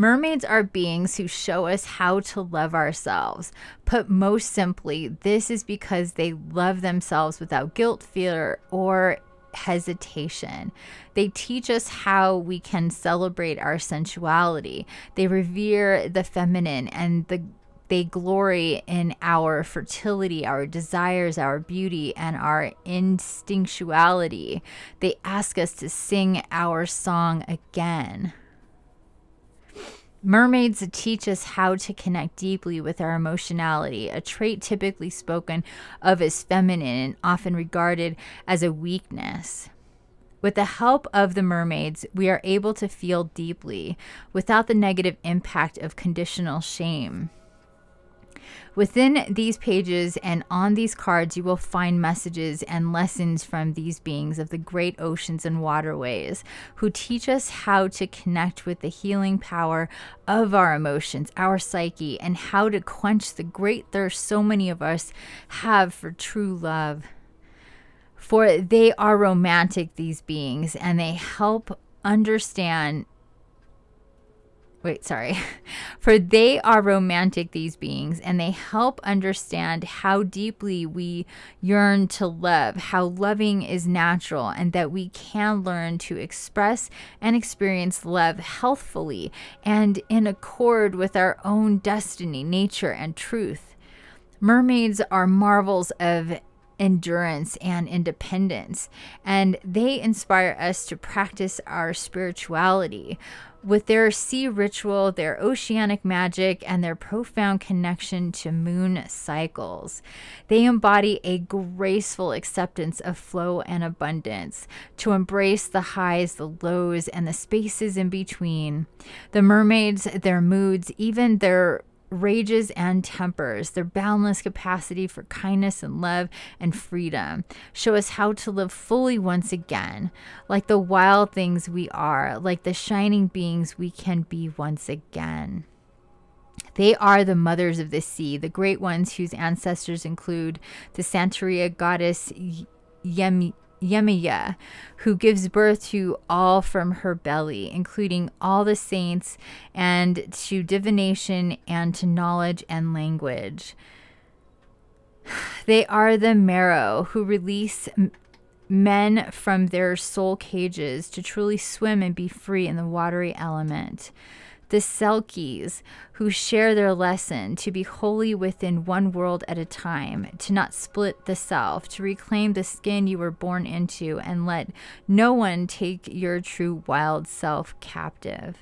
Mermaids are beings who show us how to love ourselves. Put most simply, this is because they love themselves without guilt, fear, or hesitation. They teach us how we can celebrate our sensuality. They revere the feminine and the they glory in our fertility, our desires, our beauty, and our instinctuality. They ask us to sing our song again. Mermaids teach us how to connect deeply with our emotionality, a trait typically spoken of as feminine and often regarded as a weakness. With the help of the mermaids, we are able to feel deeply without the negative impact of conditional shame. Within these pages and on these cards, you will find messages and lessons from these beings of the great oceans and waterways who teach us how to connect with the healing power of our emotions, our psyche, and how to quench the great thirst so many of us have for true love. For they are romantic, these beings, and they help understand wait, sorry. For they are romantic, these beings, and they help understand how deeply we yearn to love, how loving is natural, and that we can learn to express and experience love healthfully and in accord with our own destiny, nature, and truth. Mermaids are marvels of endurance and independence, and they inspire us to practice our spirituality with their sea ritual, their oceanic magic, and their profound connection to moon cycles. They embody a graceful acceptance of flow and abundance, to embrace the highs, the lows, and the spaces in between. The mermaids, their moods, even their rages and tempers, their boundless capacity for kindness and love and freedom. Show us how to live fully once again, like the wild things we are, like the shining beings we can be once again. They are the mothers of the sea, the great ones whose ancestors include the Santeria goddess Yemi. Yemaya, who gives birth to all from her belly, including all the saints, and to divination and to knowledge and language. They are the merrow who release men from their soul cages to truly swim and be free in the watery element. The Selkies, who share their lesson to be wholly within one world at a time, to not split the self, to reclaim the skin you were born into, and let no one take your true wild self captive.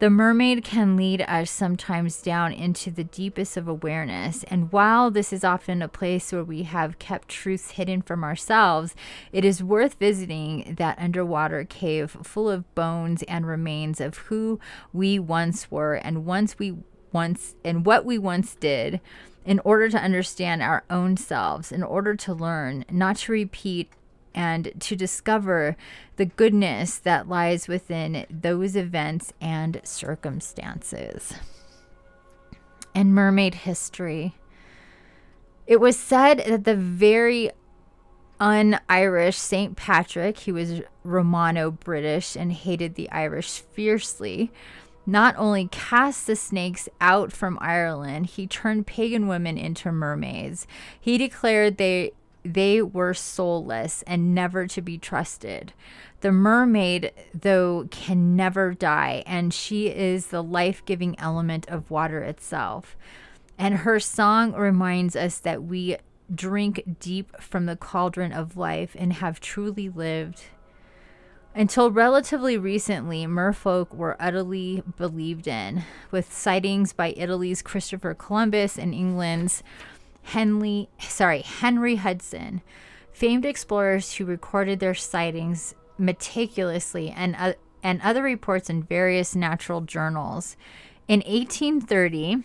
The mermaid can lead us sometimes down into the deepest of awareness. And while this is often a place where we have kept truths hidden from ourselves, it is worth visiting that underwater cave full of bones and remains of who we once were and once we once and what we once did in order to understand our own selves, in order to learn, not to repeat and to discover the goodness that lies within those events and circumstances. And mermaid history. It was said that the very un Irish St. Patrick, he was Romano British and hated the Irish fiercely, not only cast the snakes out from Ireland, he turned pagan women into mermaids. He declared they they were soulless and never to be trusted. The mermaid, though, can never die, and she is the life giving element of water itself. And her song reminds us that we drink deep from the cauldron of life and have truly lived. Until relatively recently, merfolk were utterly believed in, with sightings by Italy's Christopher Columbus and England's Henley, sorry, Henry Hudson, famed explorers who recorded their sightings meticulously and uh, and other reports in various natural journals. In 1830,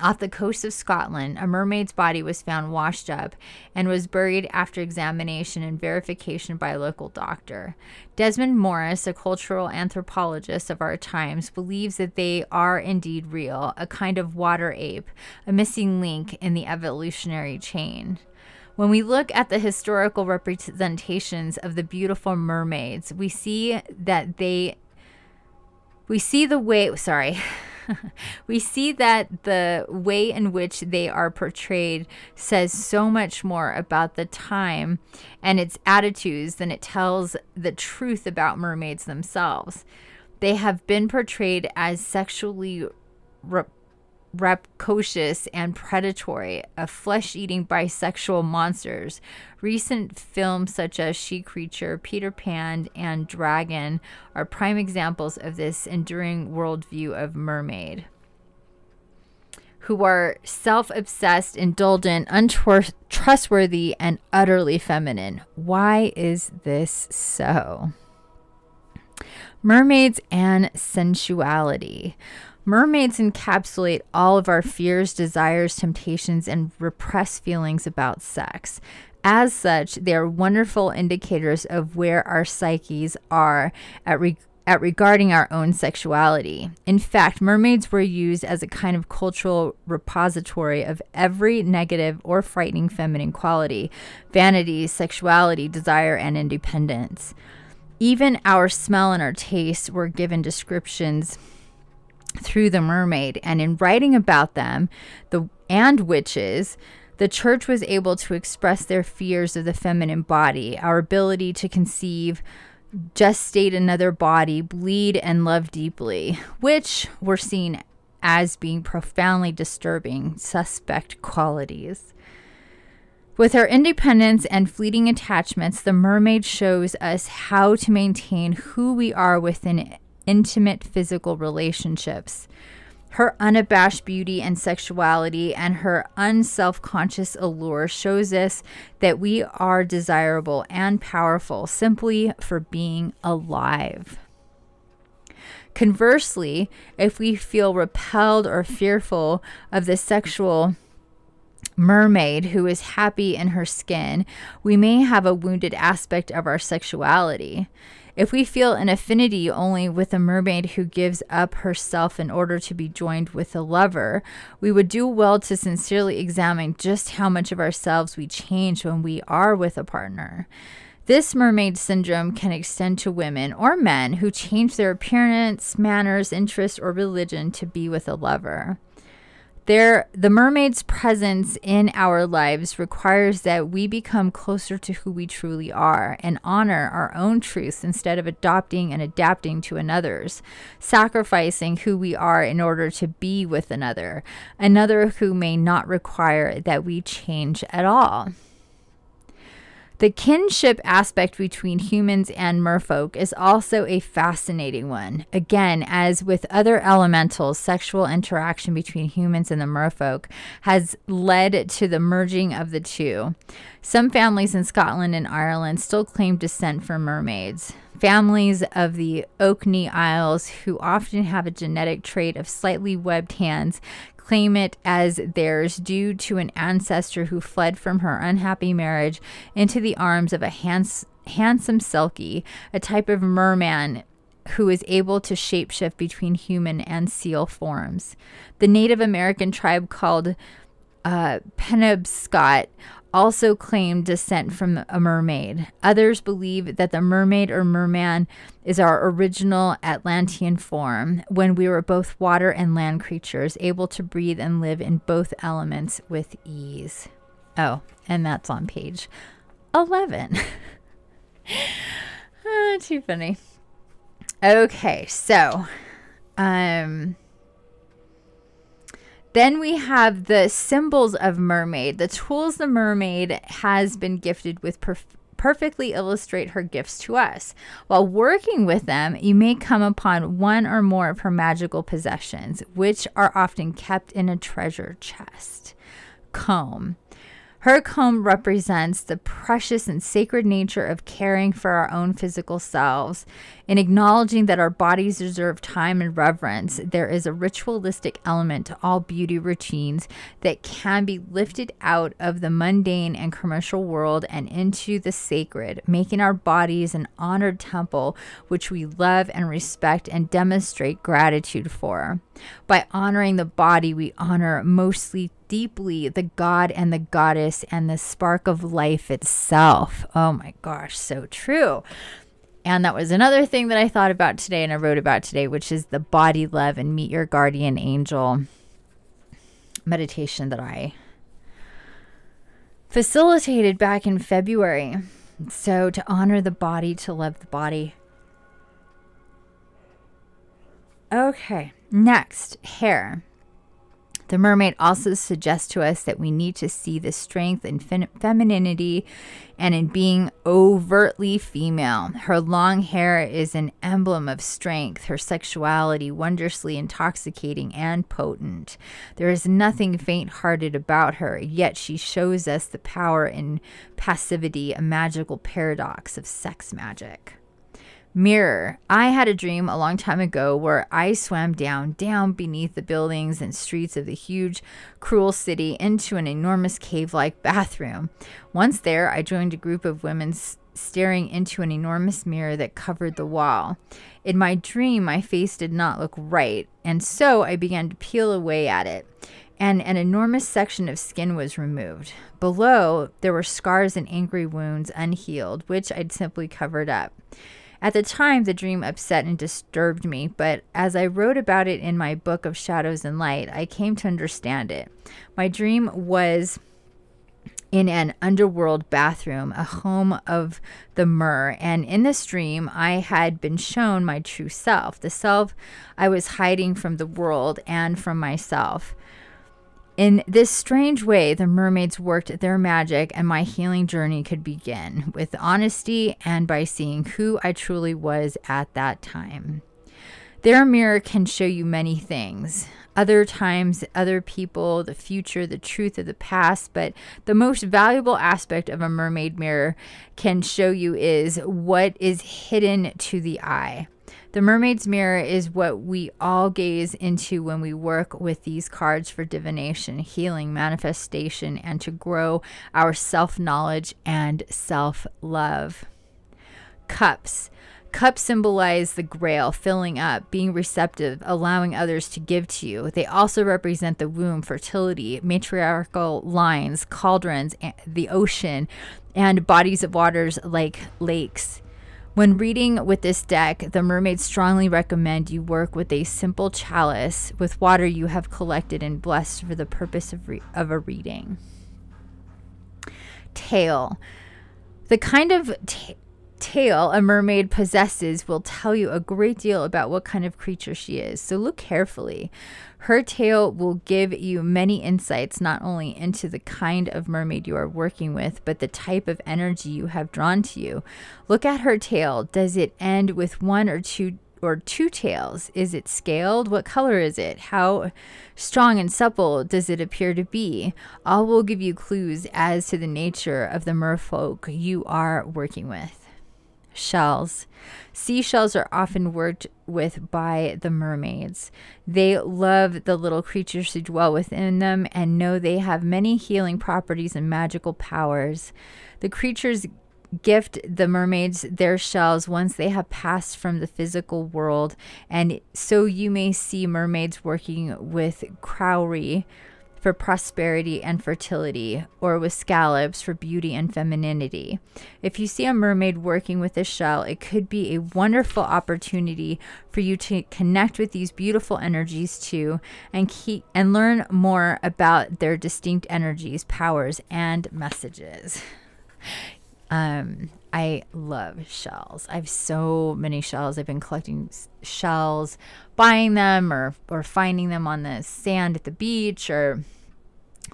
off the coast of Scotland, a mermaid's body was found washed up and was buried after examination and verification by a local doctor. Desmond Morris, a cultural anthropologist of our times, believes that they are indeed real, a kind of water ape, a missing link in the evolutionary chain. When we look at the historical representations of the beautiful mermaids, we see that they we see the way sorry we see that the way in which they are portrayed says so much more about the time and its attitudes than it tells the truth about mermaids themselves. They have been portrayed as sexually rapacious and predatory, of flesh eating bisexual monsters. Recent films such as She Creature, Peter Pan, and Dragon are prime examples of this enduring worldview of mermaid. Who are self obsessed, indulgent, untrustworthy, and utterly feminine. Why is this so? Mermaids and sensuality. Mermaids encapsulate all of our fears, desires, temptations, and repressed feelings about sex. As such, they are wonderful indicators of where our psyches are at, re- at regarding our own sexuality. In fact, mermaids were used as a kind of cultural repository of every negative or frightening feminine quality vanity, sexuality, desire, and independence. Even our smell and our taste were given descriptions through the mermaid. And in writing about them, the and witches, the church was able to express their fears of the feminine body, our ability to conceive, gestate another body, bleed, and love deeply, which were seen as being profoundly disturbing, suspect qualities. With her independence and fleeting attachments, the mermaid shows us how to maintain who we are within intimate physical relationships. Her unabashed beauty and sexuality and her unself conscious allure shows us that we are desirable and powerful simply for being alive. Conversely, if we feel repelled or fearful of the sexual mermaid who is happy in her skin, we may have a wounded aspect of our sexuality. If we feel an affinity only with a mermaid who gives up herself in order to be joined with a lover, we would do well to sincerely examine just how much of ourselves we change when we are with a partner. This mermaid syndrome can extend to women or men who change their appearance, manners, interests, or religion to be with a lover. There, the mermaid's presence in our lives requires that we become closer to who we truly are and honor our own truths instead of adopting and adapting to another's, sacrificing who we are in order to be with another, another who may not require that we change at all. The kinship aspect between humans and merfolk is also a fascinating one. Again, as with other elementals, sexual interaction between humans and the merfolk has led to the merging of the two. Some families in Scotland and Ireland still claim descent from mermaids. Families of the Orkney Isles, who often have a genetic trait of slightly webbed hands, claim it as theirs due to an ancestor who fled from her unhappy marriage into the arms of a hands- handsome Selkie, a type of merman who is able to shapeshift between human and seal forms. The Native American tribe called uh, Penobscot also claim descent from a mermaid. Others believe that the mermaid or merman is our original Atlantean form, when we were both water and land creatures, able to breathe and live in both elements with ease. Oh, and that's on page 11. ah, too funny. Okay, so um then we have the symbols of mermaid. The tools the mermaid has been gifted with perf- perfectly illustrate her gifts to us. While working with them, you may come upon one or more of her magical possessions, which are often kept in a treasure chest. Comb. Her comb represents the precious and sacred nature of caring for our own physical selves. In acknowledging that our bodies deserve time and reverence, there is a ritualistic element to all beauty routines that can be lifted out of the mundane and commercial world and into the sacred, making our bodies an honored temple which we love and respect and demonstrate gratitude for. By honoring the body, we honor mostly deeply the God and the goddess and the spark of life itself. Oh my gosh, so true. And that was another thing that I thought about today and I wrote about today, which is the body love and meet your guardian angel meditation that I facilitated back in February. So, to honor the body, to love the body. Okay, next, hair. The mermaid also suggests to us that we need to see the strength in fem- femininity and in being overtly female. Her long hair is an emblem of strength, her sexuality wondrously intoxicating and potent. There is nothing faint hearted about her, yet she shows us the power in passivity, a magical paradox of sex magic. Mirror. I had a dream a long time ago where I swam down, down beneath the buildings and streets of the huge, cruel city into an enormous cave like bathroom. Once there, I joined a group of women staring into an enormous mirror that covered the wall. In my dream, my face did not look right, and so I began to peel away at it and an enormous section of skin was removed. Below, there were scars and angry wounds unhealed, which I'd simply covered up. At the time, the dream upset and disturbed me, but as I wrote about it in my book of Shadows and Light, I came to understand it. My dream was in an underworld bathroom, a home of the Mer. And in this dream, I had been shown my true self, the self I was hiding from the world and from myself. In this strange way, the mermaids worked their magic, and my healing journey could begin with honesty and by seeing who I truly was at that time. Their mirror can show you many things. Other times, other people, the future, the truth of the past. But the most valuable aspect of a mermaid mirror can show you is what is hidden to the eye. The mermaid's mirror is what we all gaze into when we work with these cards for divination, healing, manifestation, and to grow our self knowledge and self love. Cups. Cups symbolize the grail, filling up, being receptive, allowing others to give to you. They also represent the womb, fertility, matriarchal lines, cauldrons, the ocean, and bodies of waters like lakes. When reading with this deck, the mermaids strongly recommend you work with a simple chalice with water you have collected and blessed for the purpose of, of a reading. Tail. The kind of tail a mermaid possesses will tell you a great deal about what kind of creature she is, so look carefully. Her tail will give you many insights not only into the kind of mermaid you are working with, but the type of energy you have drawn to you. Look at her tail. Does it end with one or two or two tails? Is it scaled? What color is it? How strong and supple does it appear to be? All will give you clues as to the nature of the merfolk you are working with shells. Seashells are often worked with by the mermaids. They love the little creatures who dwell within them and know they have many healing properties and magical powers. The creatures gift the mermaids their shells once they have passed from the physical world, and so you may see mermaids working with cowry for prosperity and fertility, or with scallops for beauty and femininity. If you see a mermaid working with a shell, it could be a wonderful opportunity for you to connect with these beautiful energies too and keep and learn more about their distinct energies, powers, and messages. Um, I love shells. I have so many shells. I've been collecting shells, buying them or or finding them on the sand at the beach or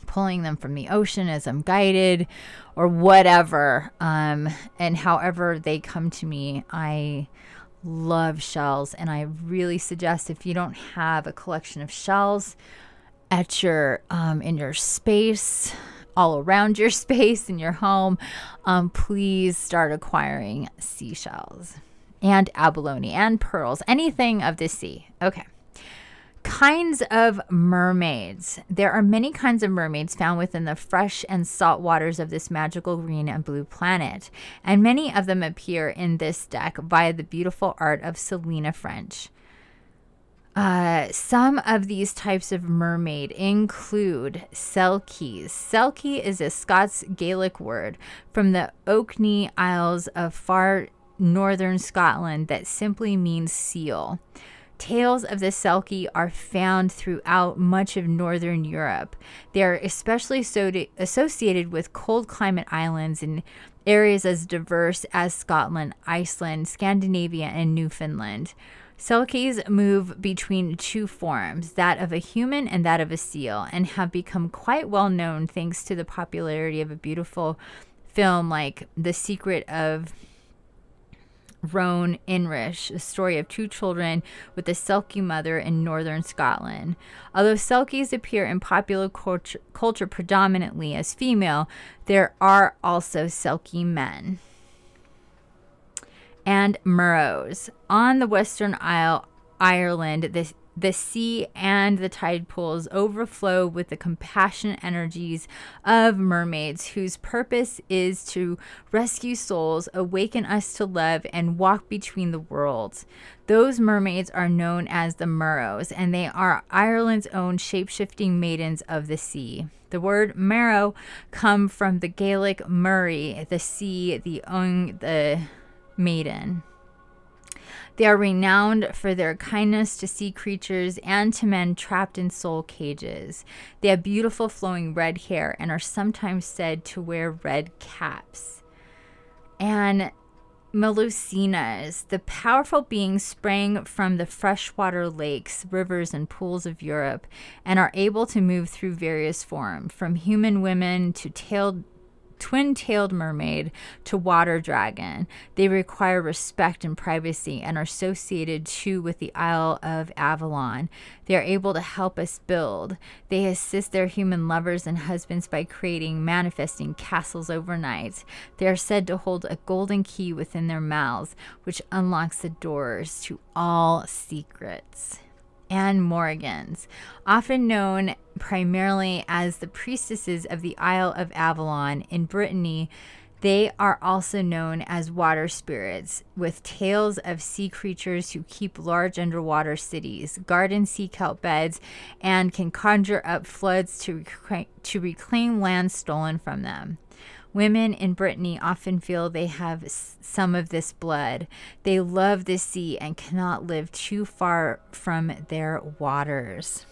pulling them from the ocean as I'm guided or whatever. Um, and however they come to me, I love shells and I really suggest if you don't have a collection of shells at your um, in your space all around your space in your home, um, please start acquiring seashells and abalone and pearls, anything of the sea. Okay. Kinds of mermaids. There are many kinds of mermaids found within the fresh and salt waters of this magical green and blue planet, and many of them appear in this deck via the beautiful art of Selina Fenech. Uh, some of these types of mermaid include selkies. Selkie is a Scots Gaelic word from the Orkney Isles of far northern Scotland that simply means seal. Tales of the Selkie are found throughout much of northern Europe. They are especially so associated with cold climate islands in areas as diverse as Scotland, Iceland, Scandinavia, and Newfoundland. Selkies move between two forms, that of a human and that of a seal, and have become quite well known thanks to the popularity of a beautiful film like The Secret of Roan Inish, a story of two children with a Selkie mother in northern Scotland. Although Selkies appear in popular culture, culture predominantly as female, there are also Selkie men and Merrows. On the Western Isle, Ireland, the, the sea and the tide pools overflow with the compassionate energies of mermaids whose purpose is to rescue souls, awaken us to love, and walk between the worlds. Those mermaids are known as the Merrows, and they are Ireland's own shape-shifting maidens of the sea. The word merrow come from the Gaelic Murray, the sea, the ung, the maiden. They are renowned for their kindness to sea creatures and to men trapped in soul cages. They have beautiful flowing red hair and are sometimes said to wear red caps. And Melusinas, the powerful beings sprang from the freshwater lakes, rivers, and pools of Europe and are able to move through various forms, from human women to tailed twin tailed mermaid to water dragon. They require respect and privacy and are associated too with the Isle of Avalon. They are able to help us build. They assist their human lovers and husbands by creating, manifesting castles overnight. They are said to hold a golden key within their mouths, which unlocks the doors to all secrets and Morrigans, often known primarily as the priestesses of the Isle of Avalon in Brittany. They are also known as water spirits, with tales of sea creatures who keep large underwater cities, garden sea kelp beds, and can conjure up floods to, rec- to reclaim land stolen from them. Women in Brittany often feel they have some of this blood. They love the sea and cannot live too far from their waters.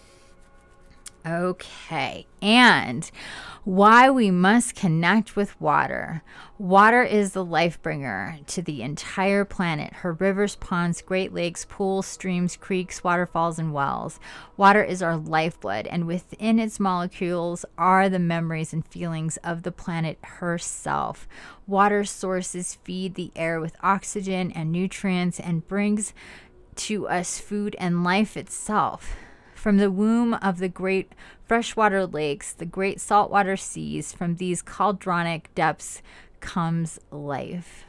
Okay, and why we must connect with water. Water is the life bringer to the entire planet. Her rivers, ponds, great lakes, pools, streams, creeks, waterfalls, and wells. Water is our lifeblood, and within its molecules are the memories and feelings of the planet herself. Water sources feed the air with oxygen and nutrients and brings to us food and life itself. From the womb of the great freshwater lakes, the great saltwater seas, from these cauldronic depths comes life.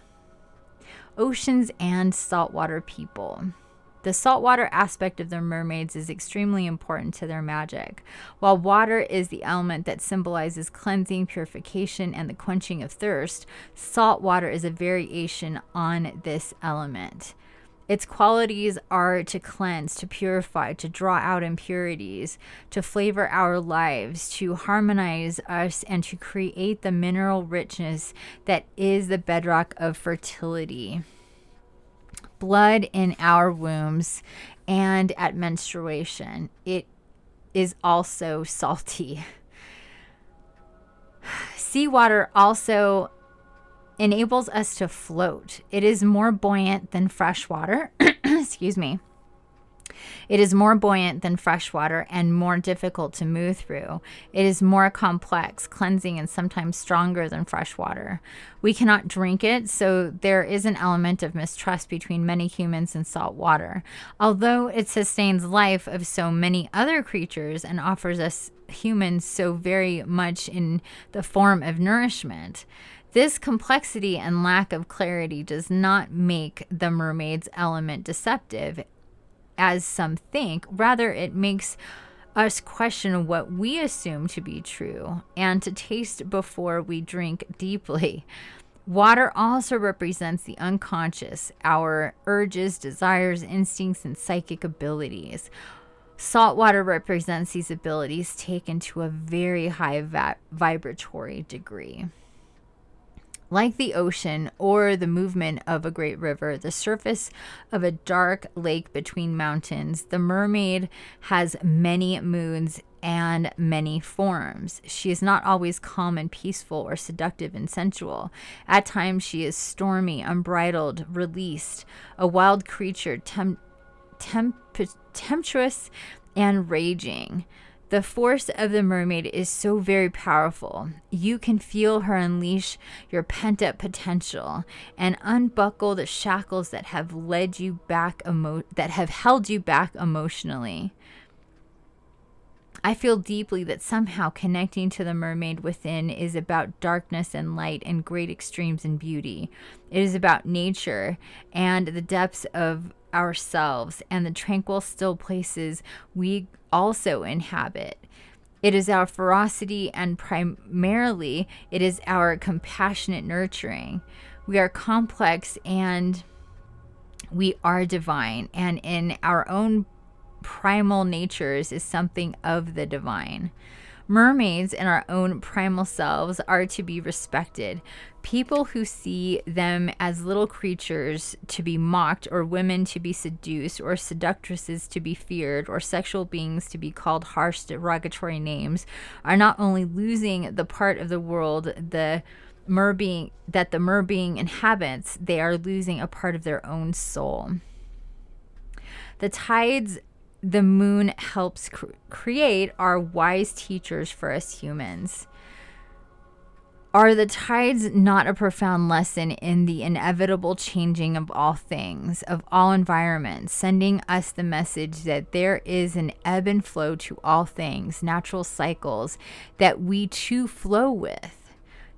Oceans and saltwater people. The saltwater aspect of the mermaids is extremely important to their magic. While water is the element that symbolizes cleansing, purification, and the quenching of thirst, salt water is a variation on this element. Its qualities are to cleanse, to purify, to draw out impurities, to flavor our lives, to harmonize us, and to create the mineral richness that is the bedrock of fertility. Blood in our wombs and at menstruation. It is also salty. Seawater also enables us to float. It is more buoyant than fresh water. Excuse me. It is more buoyant than fresh water and more difficult to move through. It is more complex, cleansing, and sometimes stronger than fresh water. We cannot drink it, so there is an element of mistrust between many humans and salt water. Although it sustains life of so many other creatures and offers us humans so very much in the form of nourishment, this complexity and lack of clarity does not make the mermaid's element deceptive, as some think. Rather, it makes us question what we assume to be true and to taste before we drink deeply. Water also represents the unconscious, our urges, desires, instincts, and psychic abilities. Salt water represents these abilities taken to a very high va- vibratory degree. Like the ocean or the movement of a great river, the surface of a dark lake between mountains, the mermaid has many moons and many forms. She is not always calm and peaceful or seductive and sensual. At times, she is stormy, unbridled, released, a wild creature, tem- temp- tempestuous, and raging. The force of the mermaid is so very powerful. You can feel her unleash your pent up potential and unbuckle the shackles that have led you back emo- that have held you back emotionally. I feel deeply that somehow connecting to the mermaid within is about darkness and light and great extremes and beauty. It is about nature and the depths of ourselves and the tranquil, still places we also inhabit. It is our ferocity, and primarily, it is our compassionate nurturing. We are complex and we are divine, and in our own primal natures is something of the divine. Mermaids in our own primal selves are to be respected. People who see them as little creatures to be mocked, or women to be seduced, or seductresses to be feared, or sexual beings to be called harsh, derogatory names, are not only losing the part of the world the mer being that the mer being inhabits, they are losing a part of their own soul. The tides the moon helps cr- create are wise teachers for us humans. Are the tides not a profound lesson in the inevitable changing of all things, of all environments, sending us the message that there is an ebb and flow to all things, natural cycles that we too flow with?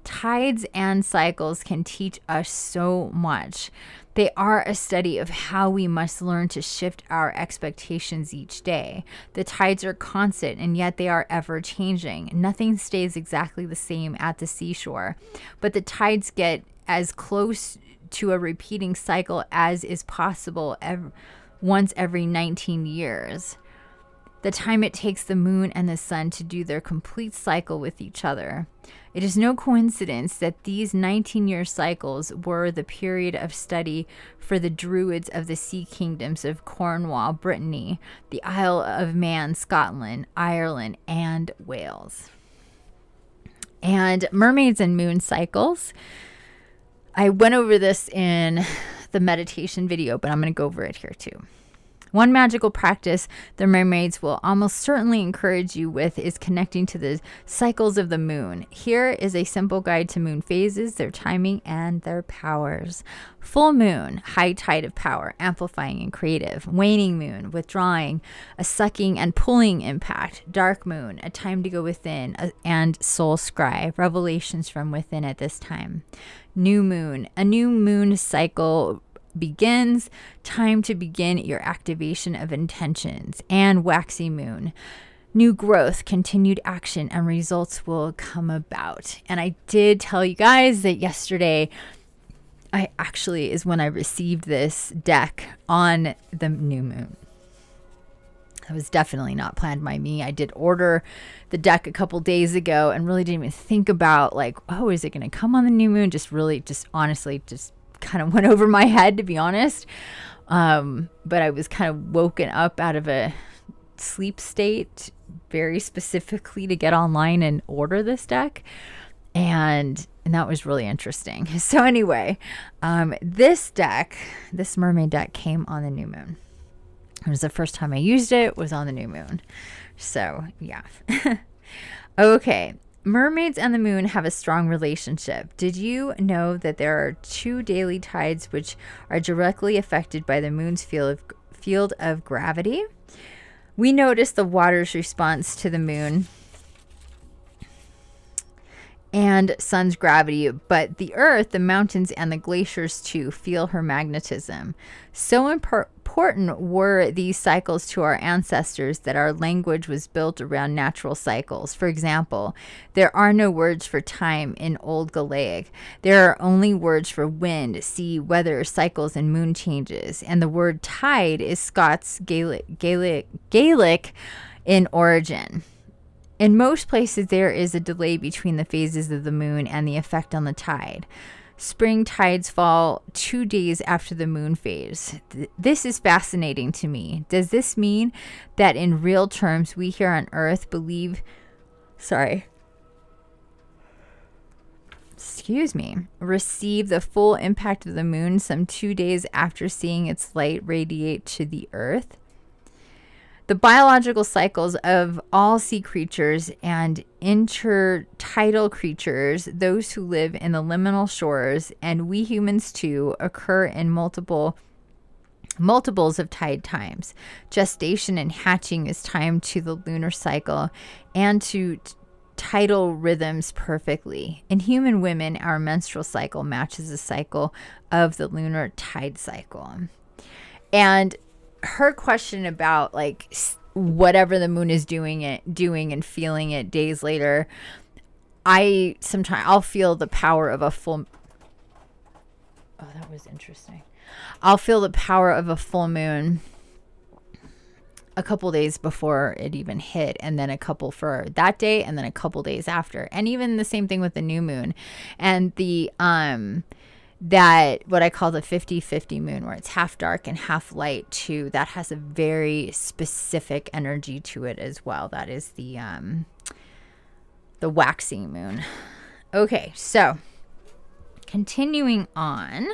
Tides and cycles can teach us so much. They are a study of how we must learn to shift our expectations each day. The tides are constant and yet they are ever changing. Nothing stays exactly the same at the seashore, but the tides get as close to a repeating cycle as is possible ev- once every 19 years. The time it takes the moon and the sun to do their complete cycle with each other. It is no coincidence that these 19 year cycles were the period of study for the Druids of the Sea Kingdoms of Cornwall, Brittany, the Isle of Man, Scotland, Ireland, and Wales. And mermaids and moon cycles. I went over this in the meditation video, but I'm going to go over it here too. One magical practice the mermaids will almost certainly encourage you with is connecting to the cycles of the moon. Here is a simple guide to moon phases, their timing, and their powers. Full moon, high tide of power, amplifying and creative. Waning moon, withdrawing, a sucking and pulling impact. Dark moon, a time to go within, uh, and soul scry, revelations from within at this time. New moon, a new moon cycle begins, time to begin your activation of intentions, and waxy moon. New growth, continued action, and results will come about. And I did tell you guys that yesterday, I actually is when I received this deck on the new moon. That was definitely not planned by me. I did order the deck a couple days ago and really didn't even think about like, oh, is it going to come on the new moon? Just really, just honestly, just kind of went over my head, to be honest. Um, but I was kind of woken up out of a sleep state very specifically to get online and order this deck. And and that was really interesting. So anyway, um, this deck, this mermaid deck, came on the new moon. It was the first time I used it. Was on the new moon. So yeah. okay, Mermaids and the moon have a strong relationship. Did you know that there are two daily tides which are directly affected by the moon's field of, field of gravity? We notice the water's response to the moon and sun's gravity, but the earth, the mountains, and the glaciers too feel her magnetism. So important were these cycles to our ancestors that our language was built around natural cycles. For example, there are no words for time in Old Gaelic. There are only words for wind, sea, weather, cycles, and moon changes. And the word tide is Scots Gaelic, Gaelic, Gaelic in origin. In most places, there is a delay between the phases of the moon and the effect on the tide. Spring tides fall two days after the moon phase. Th- this is fascinating to me. Does this mean that in real terms, we here on Earth believe, sorry, excuse me, receive the full impact of the moon some two days after seeing its light radiate to the Earth? The biological cycles of all sea creatures and intertidal creatures, those who live in the liminal shores, and we humans too, occur in multiple multiples of tide times. Gestation and hatching is timed to the lunar cycle and to tidal rhythms perfectly. In human women, our menstrual cycle matches the cycle of the lunar tide cycle. And her question about like whatever the moon is doing it doing and feeling it days later i sometimes i'll feel the power of a full oh that was interesting. I'll feel the power of a full moon a couple days before it even hit and then a couple for that day and then a couple days after and even the same thing with the new moon. And the um that what I call the 50 50 moon, where it's half dark and half light, too, that has a very specific energy to it as well. That is the um, the waxing moon. Okay, so continuing on.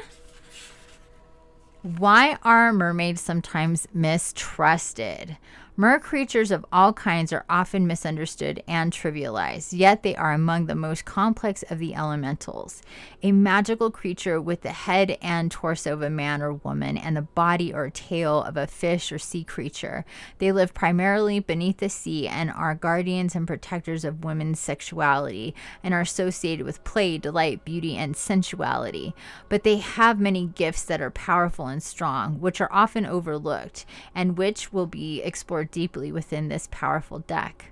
Why are mermaids sometimes mistrusted? Mer creatures of all kinds are often misunderstood and trivialized, yet they are among the most complex of the elementals. A magical creature with the head and torso of a man or woman and the body or tail of a fish or sea creature. They live primarily beneath the sea and are guardians and protectors of women's sexuality and are associated with play, delight, beauty, and sensuality. But they have many gifts that are powerful and strong, which are often overlooked and which will be explored deeply within this powerful deck.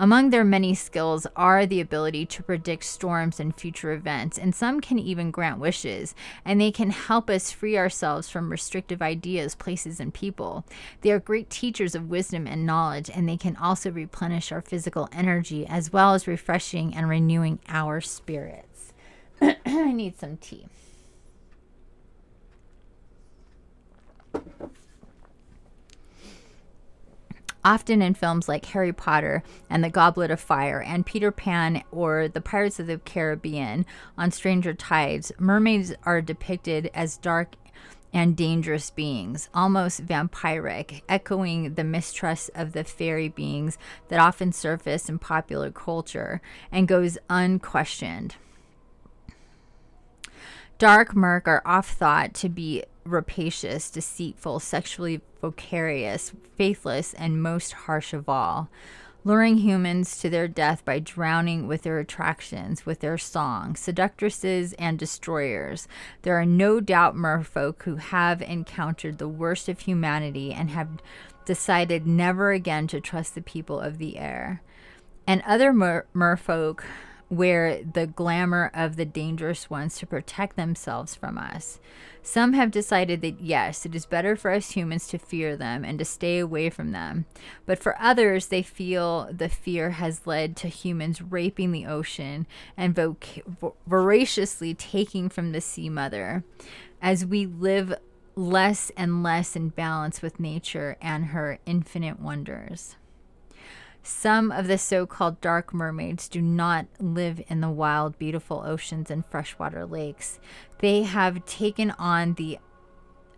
Among their many skills are the ability to predict storms and future events, and some can even grant wishes, and they can help us free ourselves from restrictive ideas, places, and people. They are great teachers of wisdom and knowledge, and they can also replenish our physical energy as well as refreshing and renewing our spirits. I need some tea. Often in films like Harry Potter and the Goblet of Fire and Peter Pan or the Pirates of the Caribbean on Stranger Tides, mermaids are depicted as dark and dangerous beings, almost vampiric, echoing the mistrust of the fairy beings that often surface in popular culture and goes unquestioned. Dark Merc are oft thought to be rapacious, deceitful, sexually vicarious, faithless, and most harsh of all, luring humans to their death by drowning with their attractions, with their song, seductresses and destroyers. There are no doubt merfolk who have encountered the worst of humanity and have decided never again to trust the people of the air. And other mer- merfolk wear the glamour of the dangerous ones to protect themselves from us. Some have decided that yes, it is better for us humans to fear them and to stay away from them. But for others, they feel the fear has led to humans raping the ocean and voraciously taking from the sea mother as we live less and less in balance with nature and her infinite wonders. Some of the so called dark mermaids do not live in the wild, beautiful oceans and freshwater lakes. They have taken on the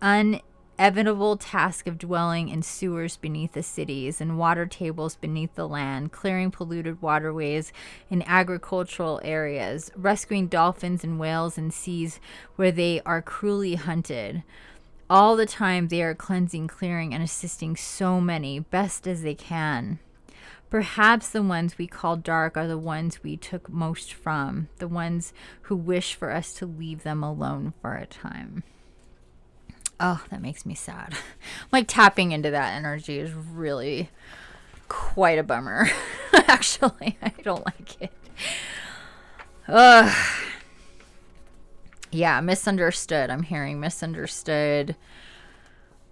inevitable task of dwelling in sewers beneath the cities and water tables beneath the land, clearing polluted waterways in agricultural areas, rescuing dolphins and whales in seas where they are cruelly hunted. All the time, they are cleansing, clearing, and assisting so many best as they can. Perhaps the ones we call dark are the ones we took most from, the ones who wish for us to leave them alone for a time. Oh, that makes me sad. like tapping into that energy is really quite a bummer. Actually, I don't like it. Ugh. Yeah, misunderstood. I'm hearing misunderstood,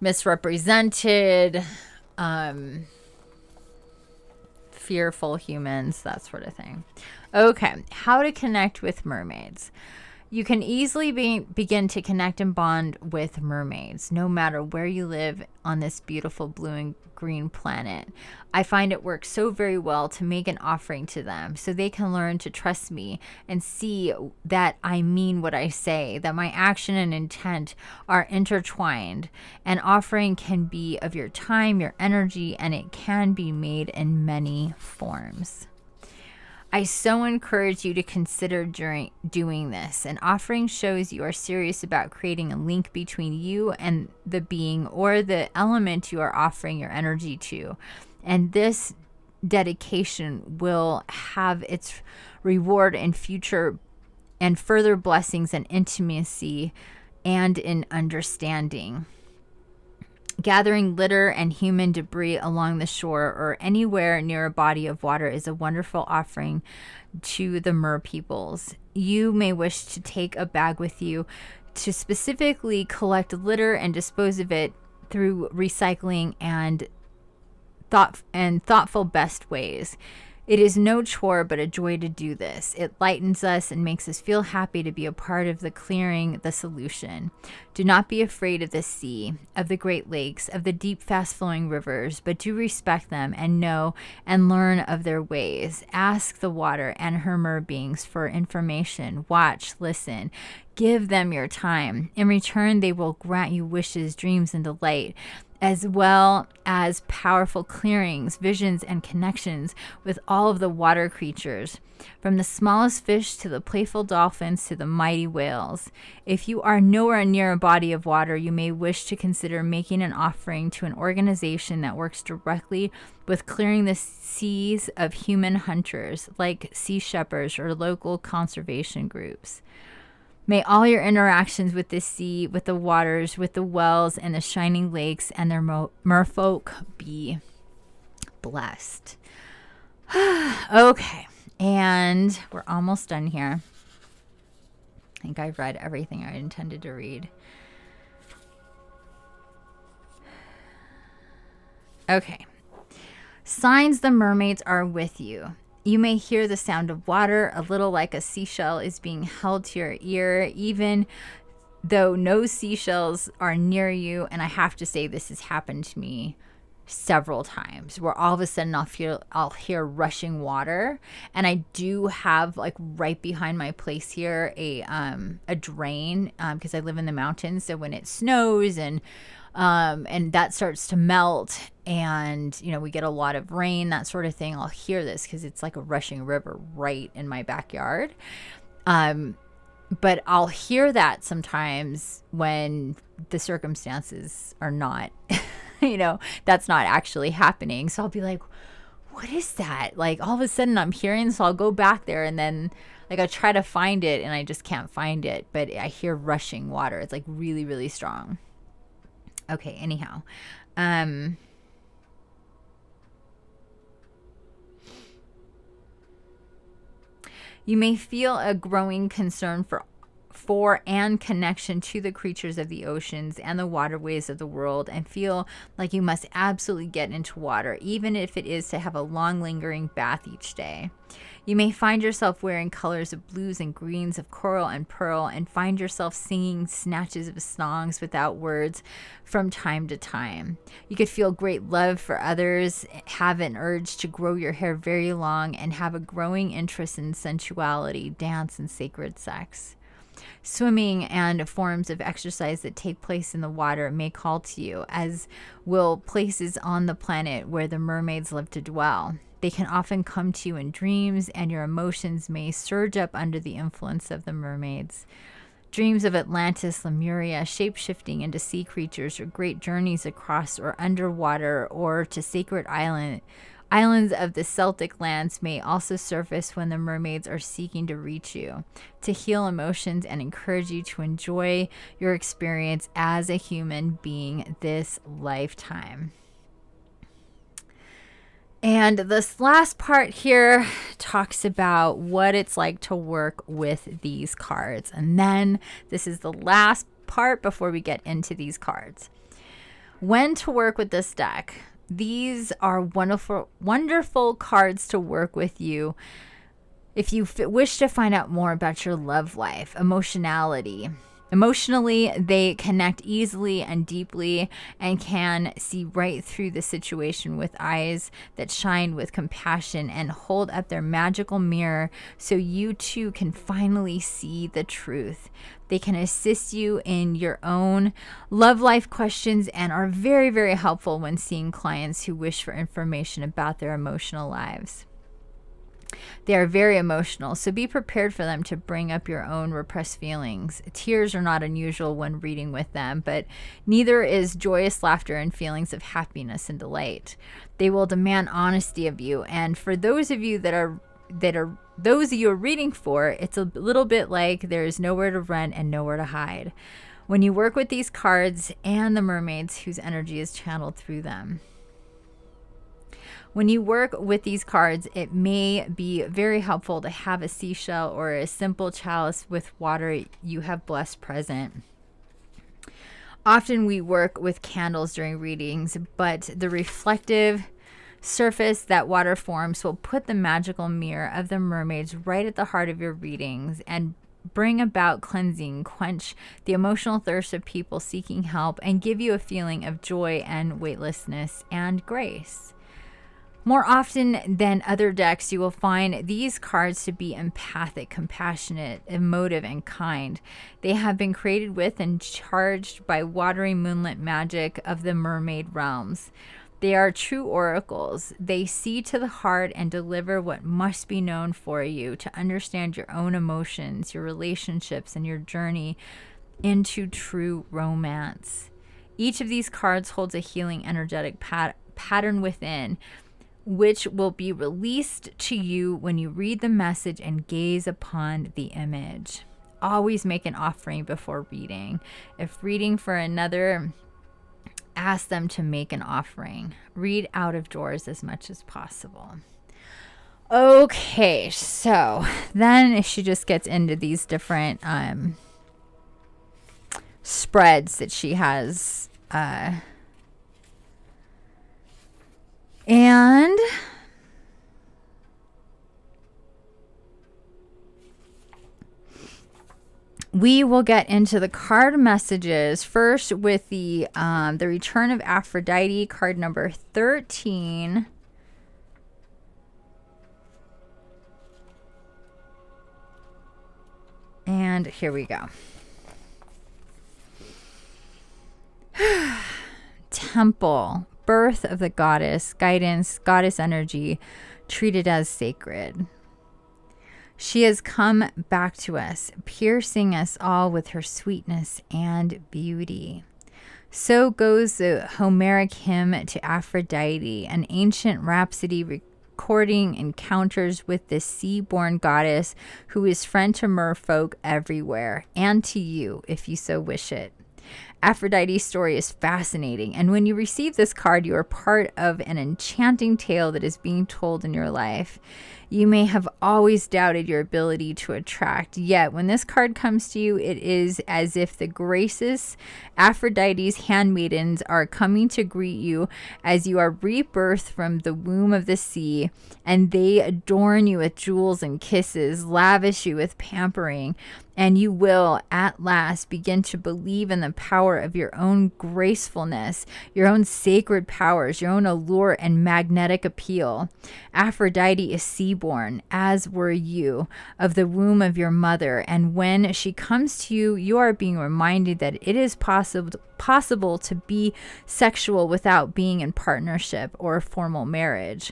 misrepresented. Um, fearful humans, that sort of thing. Okay, how to connect with mermaids. You can easily be, begin to connect and bond with mermaids, no matter where you live on this beautiful blue and green planet. I find it works so very well to make an offering to them so they can learn to trust me and see that I mean what I say, that my action and intent are intertwined. An offering can be of your time, your energy, and it can be made in many forms. I so encourage you to consider during doing this. An offering shows you are serious about creating a link between you and the being or the element you are offering your energy to. And this dedication will have its reward in future and further blessings and intimacy and in understanding. Gathering litter and human debris along the shore or anywhere near a body of water is a wonderful offering to the mer peoples. You may wish to take a bag with you to specifically collect litter and dispose of it through recycling and thought and thoughtful best ways. It is no chore, but a joy to do this. It lightens us and makes us feel happy to be a part of the clearing the solution. Do not be afraid of the sea, of the Great Lakes, of the deep, fast flowing rivers, but do respect them and know and learn of their ways. Ask the water and her mer beings for information. Watch, listen. Give them your time. In return, they will grant you wishes, dreams, and delight as well as powerful clearings, visions, and connections with all of the water creatures, from the smallest fish to the playful dolphins to the mighty whales. If you are nowhere near a body of water, you may wish to consider making an offering to an organization that works directly with clearing the seas of human hunters, like Sea Shepherds or local conservation groups. May all your interactions with the sea, with the waters, with the wells, and the shining lakes and their merfolk be blessed. okay. And we're almost done here. I think I've read everything I intended to read. Okay. Signs the mermaids are with you. You may hear the sound of water, a little like a seashell is being held to your ear, even though no seashells are near you. And I have to say, this has happened to me several times where all of a sudden I'll feel I'll hear rushing water. And I do have like right behind my place here a um a drain um because I live in the mountains. So when it snows and um and that starts to melt and you know we get a lot of rain that sort of thing I'll hear this cuz it's like a rushing river right in my backyard um but I'll hear that sometimes when the circumstances are not you know, that's not actually happening. So I'll be like, what is that? Like all of a sudden I'm hearing, so I'll go back there and then like I try to find it and I just can't find it, but I hear rushing water. It's like really, really strong. Okay, anyhow. Um You may feel a growing concern for for and connection to the creatures of the oceans and the waterways of the world and feel like you must absolutely get into water, even if it is to have a long lingering bath each day. You may find yourself wearing colors of blues and greens, of coral and pearl, and find yourself singing snatches of songs without words from time to time. You could feel great love for others, have an urge to grow your hair very long, and have a growing interest in sensuality, dance, and sacred sex. Swimming and forms of exercise that take place in the water may call to you, as will places on the planet where the mermaids live to dwell. They can often come to you in dreams, and your emotions may surge up under the influence of the mermaids. Dreams of Atlantis, Lemuria, shape shifting into sea creatures, or great journeys across or underwater or to sacred island Islands of the Celtic lands may also surface when the mermaids are seeking to reach you, to heal emotions and encourage you to enjoy your experience as a human being this lifetime. And this last part here talks about what it's like to work with these cards. And then this is the last part before we get into these cards. When to work with this deck. These are wonderful, wonderful cards to work with you if you wish to find out more about your love life, emotionality. Emotionally, they connect easily and deeply and can see right through the situation with eyes that shine with compassion and hold up their magical mirror so you too can finally see the truth. They can assist you in your own love life questions and are very, very helpful when seeing clients who wish for information about their emotional lives. They are very emotional, so be prepared for them to bring up your own repressed feelings. Tears are not unusual when reading with them, but neither is joyous laughter and feelings of happiness and delight. They will demand honesty of you, and for those of you that are that are those you're reading for, it's a little bit like there is nowhere to run and nowhere to hide. When you work with these cards and the mermaids whose energy is channeled through them. When you work with these cards, it may be very helpful to have a seashell or a simple chalice with water you have blessed present. Often we work with candles during readings, but the reflective surface that water forms will put the magical mirror of the mermaids right at the heart of your readings and bring about cleansing, quench the emotional thirst of people seeking help, and give you a feeling of joy and weightlessness and grace. More often than other decks, you will find these cards to be empathic, compassionate, emotive, and kind. They have been created with and charged by watery moonlit magic of the mermaid realms. They are true oracles. They see to the heart and deliver what must be known for you to understand your own emotions, your relationships, and your journey into true romance. Each of these cards holds a healing energetic pat- pattern within, which will be released to you when you read the message and gaze upon the image. Always make an offering before reading. If reading for another ask them to make an offering. Read out of doors as much as possible. Okay, so then she just gets into these different um, spreads that she has. Uh, and we will get into the card messages first with the um, the return of Aphrodite card number 13 And here we go. Temple, birth of the goddess, guidance, goddess energy, treated as sacred. She has come back to us, piercing us all with her sweetness and beauty. So goes the Homeric hymn to Aphrodite, an ancient rhapsody recording encounters with this sea-born goddess who is friend to merfolk everywhere, and to you if you so wish it. Aphrodite's story is fascinating, and when you receive this card, you are part of an enchanting tale that is being told in your life. You may have always doubted your ability to attract, yet when this card comes to you, it is as if the graces, Aphrodite's handmaidens, are coming to greet you as you are rebirthed from the womb of the sea, and they adorn you with jewels and kisses, lavish you with pampering and you will at last begin to believe in the power of your own gracefulness, your own sacred powers, your own allure and magnetic appeal. Aphrodite is seaborn, as were you, of the womb of your mother, and when she comes to you, you are being reminded that it is possible possible to be sexual without being in partnership or formal marriage.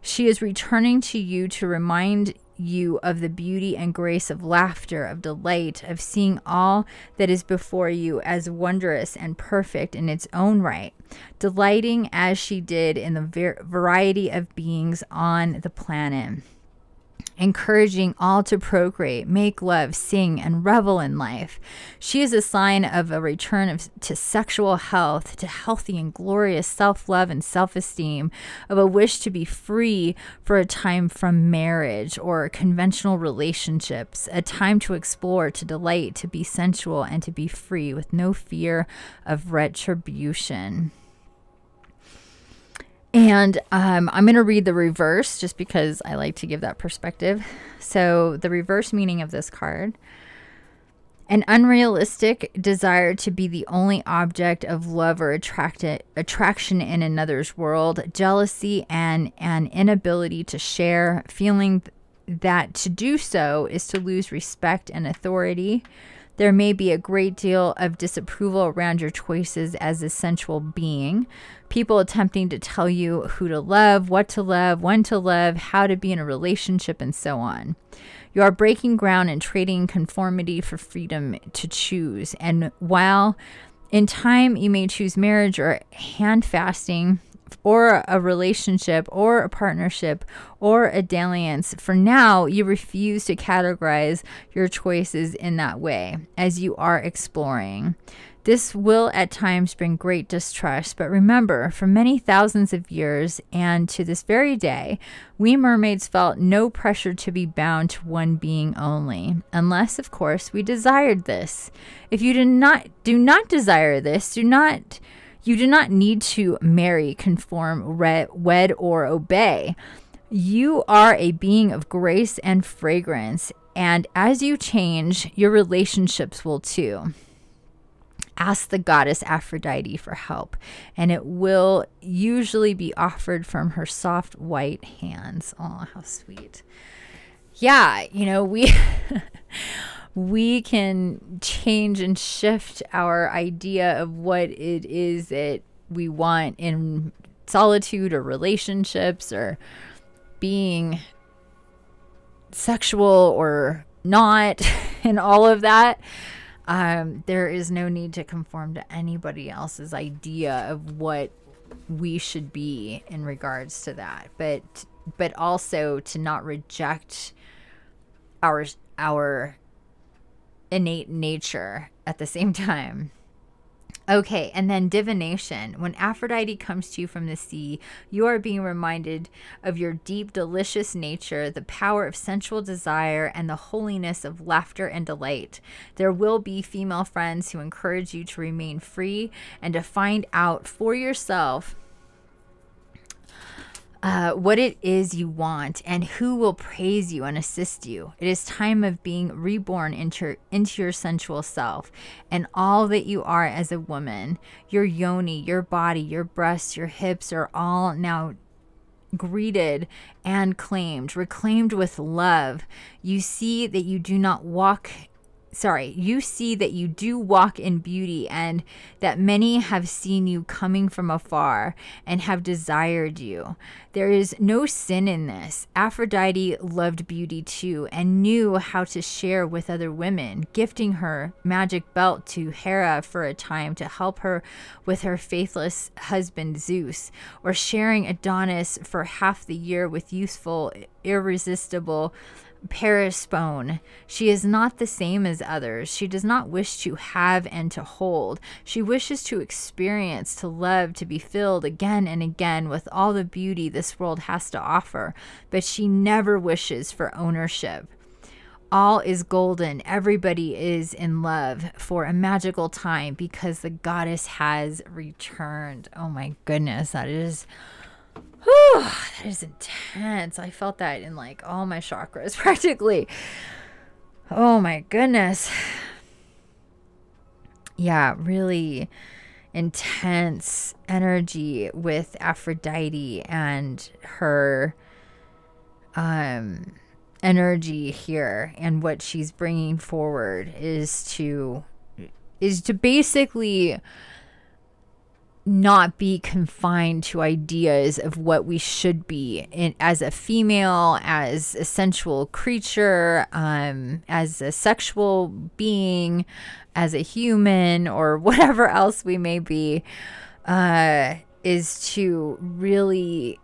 She is returning to you to remind you of the beauty and grace of laughter, of delight, of seeing all that is before you as wondrous and perfect in its own right, delighting as she did in the variety of beings on the planet encouraging all to procreate, make love, sing, and revel in life. She is a sign of a return of, to sexual health, to healthy and glorious self love and self esteem, of a wish to be free for a time from marriage or conventional relationships, a time to explore, to delight, to be sensual, and to be free with no fear of retribution. And um, I'm going to read the reverse just because I like to give that perspective. So, the reverse meaning of this card an unrealistic desire to be the only object of love or attract- attraction in another's world, jealousy, and an inability to share, feeling that to do so is to lose respect and authority. There may be a great deal of disapproval around your choices as a sensual being, people attempting to tell you who to love, what to love, when to love, how to be in a relationship, and so on. You are breaking ground and trading conformity for freedom to choose. And while in time you may choose marriage or hand fasting, or a relationship or a partnership or a dalliance. For now, you refuse to categorize your choices in that way as you are exploring. This will at times bring great distrust, but remember, for many thousands of years and to this very day, we mermaids felt no pressure to be bound to one being only, unless, of course, we desired this. If you do not do not desire this, do not you do not need to marry, conform, wed, or obey. You are a being of grace and fragrance, and as you change, your relationships will too ask the goddess Aphrodite for help, and it will usually be offered from her soft white hands. Oh, how sweet. Yeah, you know, we we can change and shift our idea of what it is that we want in solitude or relationships or being sexual or not and all of that um, there is no need to conform to anybody else's idea of what we should be in regards to that. But but also to not reject our our innate nature at the same time Okay, and then divination. When Aphrodite comes to you from the sea, you are being reminded of your deep, delicious nature, the power of sensual desire, and the holiness of laughter and delight. There will be female friends who encourage you to remain free and to find out for yourself uh, what it is you want and who will praise you and assist you. It is time of being reborn into, into your sensual self and all that you are as a woman. Your yoni, your body, your breasts, your hips are all now greeted and claimed, reclaimed with love. You see that you do not walk sorry, you see that you do walk in beauty and that many have seen you coming from afar and have desired you. There is no sin in this. Aphrodite loved beauty too and knew how to share with other women, gifting her magic belt to Hera for a time to help her with her faithless husband Zeus, or sharing Adonis for half the year with youthful, irresistible Persephone. She is not the same as others. She does not wish to have and to hold. She wishes to experience, to love, to be filled again and again with all the beauty this world has to offer, but she never wishes for ownership. All is golden. Everybody is in love for a magical time because the goddess has returned. Oh my goodness, that is Whew, that is intense. I felt that in like all my chakras practically. Oh my goodness. Yeah, really intense energy with Aphrodite and her um energy here and what she's bringing forward is to is to basically not be confined to ideas of what we should be in, as a female, as a sensual creature, um, as a sexual being, as a human, or whatever else we may be, uh, is to really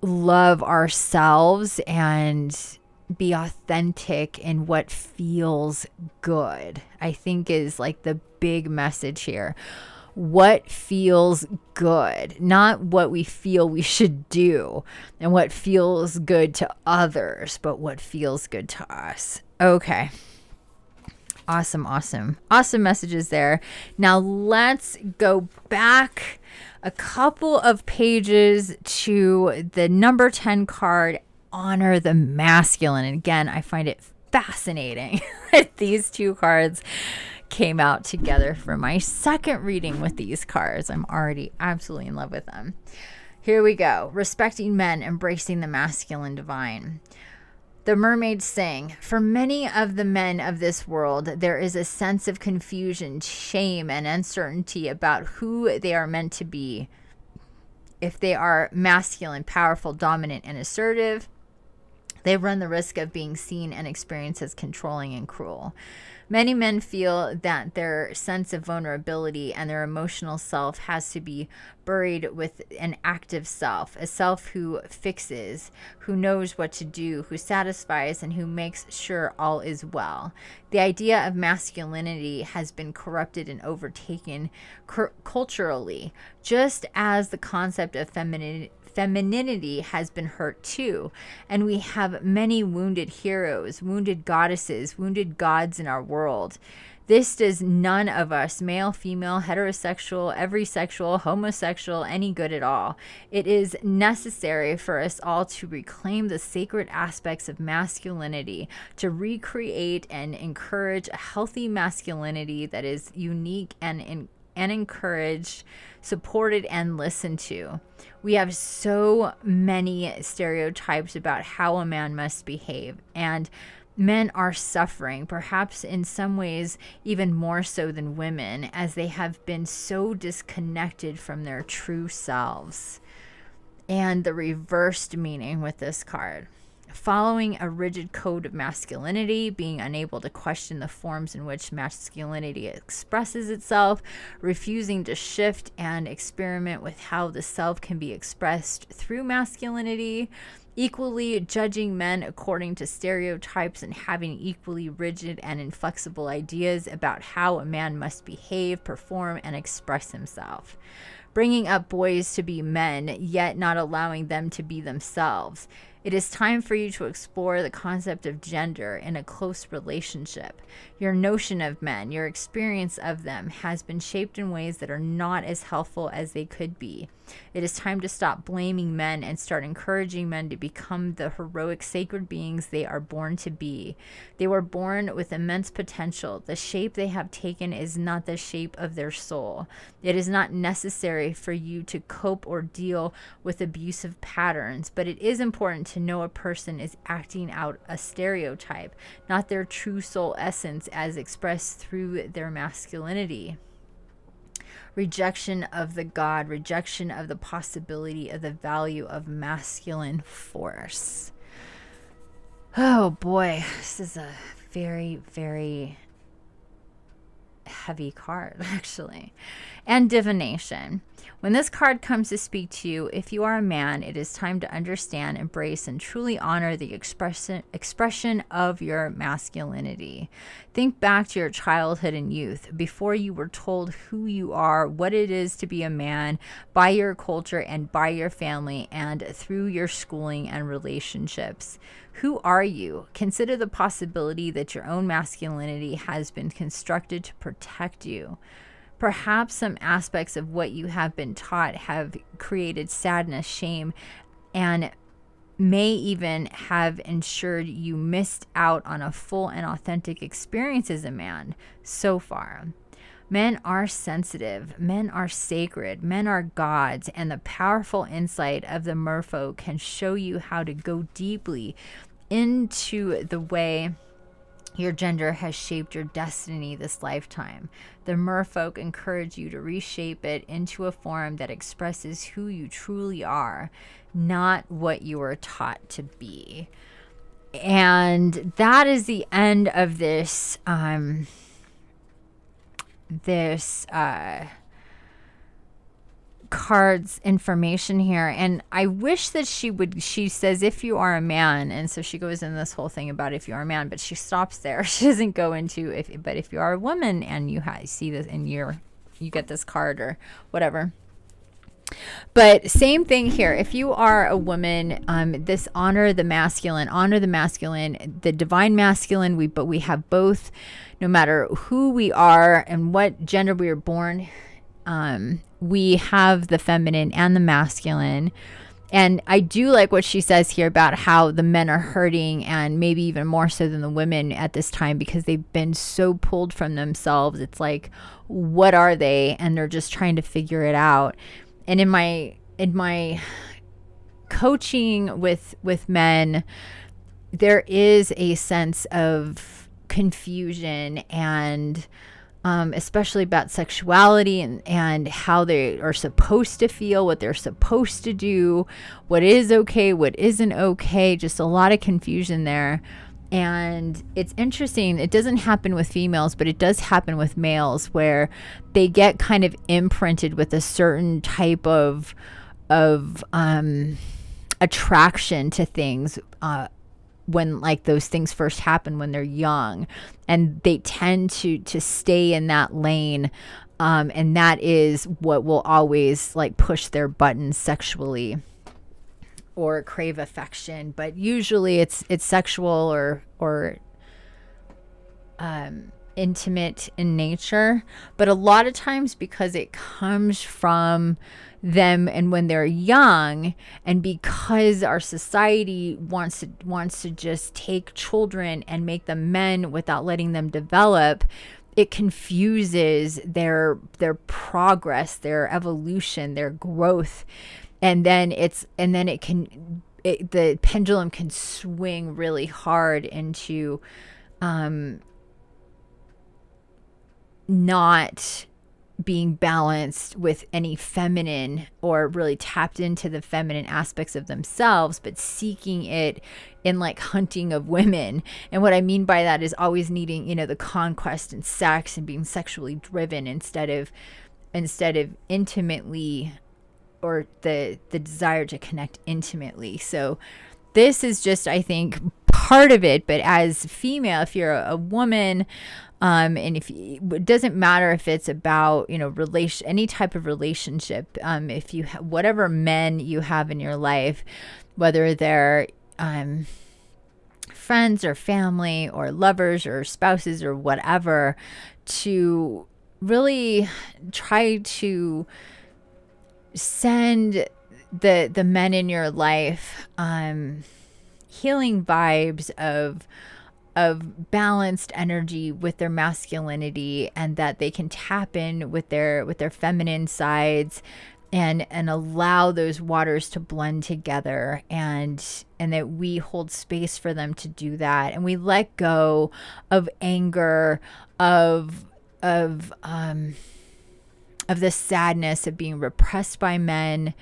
love ourselves and be authentic in what feels good. I think is like the big message here what feels good, not what we feel we should do and what feels good to others, but what feels good to us. Okay. Awesome, awesome. Awesome messages there. Now let's go back a couple of pages to the number 10 card, Honor the Masculine. And again, I find it fascinating that these two cards came out together for my second reading with these cards. I'm already absolutely in love with them. Here we go. Respecting men, embracing the masculine divine. The mermaids sing For many of the men of this world, there is a sense of confusion, shame, and uncertainty about who they are meant to be. If they are masculine, powerful, dominant, and assertive, they run the risk of being seen and experienced as controlling and cruel. Many men feel that their sense of vulnerability and their emotional self has to be buried with an active self, a self who fixes, who knows what to do, who satisfies, and who makes sure all is well. The idea of masculinity has been corrupted and overtaken culturally, just as the concept of femininity femininity has been hurt too. And we have many wounded heroes, wounded goddesses, wounded gods in our world. This does none of us, male, female, heterosexual, every sexual, homosexual, any good at all. It is necessary for us all to reclaim the sacred aspects of masculinity, to recreate and encourage a healthy masculinity that is unique and, and encouraged, supported, and listened to. We have so many stereotypes about how a man must behave, and men are suffering, perhaps in some ways even more so than women, as they have been so disconnected from their true selves. And the reversed meaning with this card following a rigid code of masculinity, being unable to question the forms in which masculinity expresses itself, refusing to shift and experiment with how the self can be expressed through masculinity, equally judging men according to stereotypes and having equally rigid and inflexible ideas about how a man must behave, perform, and express himself. Bringing up boys to be men, yet not allowing them to be themselves it is time for you to explore the concept of gender in a close relationship. Your notion of men, your experience of them, has been shaped in ways that are not as helpful as they could be. It is time to stop blaming men and start encouraging men to become the heroic, sacred beings they are born to be. They were born with immense potential. The shape they have taken is not the shape of their soul. It is not necessary for you to cope or deal with abusive patterns, but it is important to know a person is acting out a stereotype, not their true soul essence as expressed through their masculinity rejection of the God, rejection of the possibility of the value of masculine force. Oh boy, this is a very, very heavy card, actually. And divination. When this card comes to speak to you, if you are a man, it is time to understand, embrace, and truly honor the expression expression of your masculinity. Think back to your childhood and youth before you were told who you are, what it is to be a man by your culture and by your family, and through your schooling and relationships. Who are you? Consider the possibility that your own masculinity has been constructed to protect you. Perhaps some aspects of what you have been taught have created sadness, shame, and may even have ensured you missed out on a full and authentic experience as a man so far. Men are sensitive, men are sacred, men are gods, and the powerful insight of the merfolk can show you how to go deeply into the way your gender has shaped your destiny this lifetime. The merfolk encourage you to reshape it into a form that expresses who you truly are, not what you were taught to be. And that is the end of this um this uh cards information here and i wish that she would she says if you are a man and so she goes in this whole thing about if you are a man but she stops there she doesn't go into if but if you are a woman and you ha- see this in your you get this card or whatever but same thing here. If you are a woman, um, this honor the masculine, honor the masculine, the divine masculine. We but we have both, no matter who we are and what gender we are born um, we have the feminine and the masculine. And I do like what she says here about how the men are hurting, and maybe even more so than the women at this time because they've been so pulled from themselves. It's like, what are they? And they're just trying to figure it out. And in my in my coaching with with men, there is a sense of confusion and um, especially about sexuality and, and how they are supposed to feel, what they're supposed to do, what is okay, what isn't okay. Just a lot of confusion there. And it's interesting, it doesn't happen with females, but it does happen with males where they get kind of imprinted with a certain type of of um, attraction to things uh, when like those things first happen when they're young. And they tend to to stay in that lane um, and that is what will always like push their buttons sexually or crave affection. But usually it's it's sexual or or um intimate in nature but a lot of times because it comes from them and when they're young and because our society wants to wants to just take children and make them men without letting them develop it confuses their their progress their evolution their growth. And then it's and then it can it, the pendulum can swing really hard into um not being balanced with any feminine or really tapped into the feminine aspects of themselves, but seeking it in like hunting of women. And what I mean by that is always needing, you know, the conquest and sex and being sexually driven instead of instead of intimately or the the desire to connect intimately. So this is just, I think, part of it. But as female, if you're a, a woman, um, and if it doesn't matter if it's about you know relation any type of relationship um, if you ha- whatever men you have in your life whether they're um, friends or family or lovers or spouses or whatever to really try to send the the men in your life um healing vibes of of balanced energy with their masculinity and that they can tap in with their with their feminine sides and and allow those waters to blend together and and that we hold space for them to do that. And we let go of anger of of um of the sadness of being repressed by men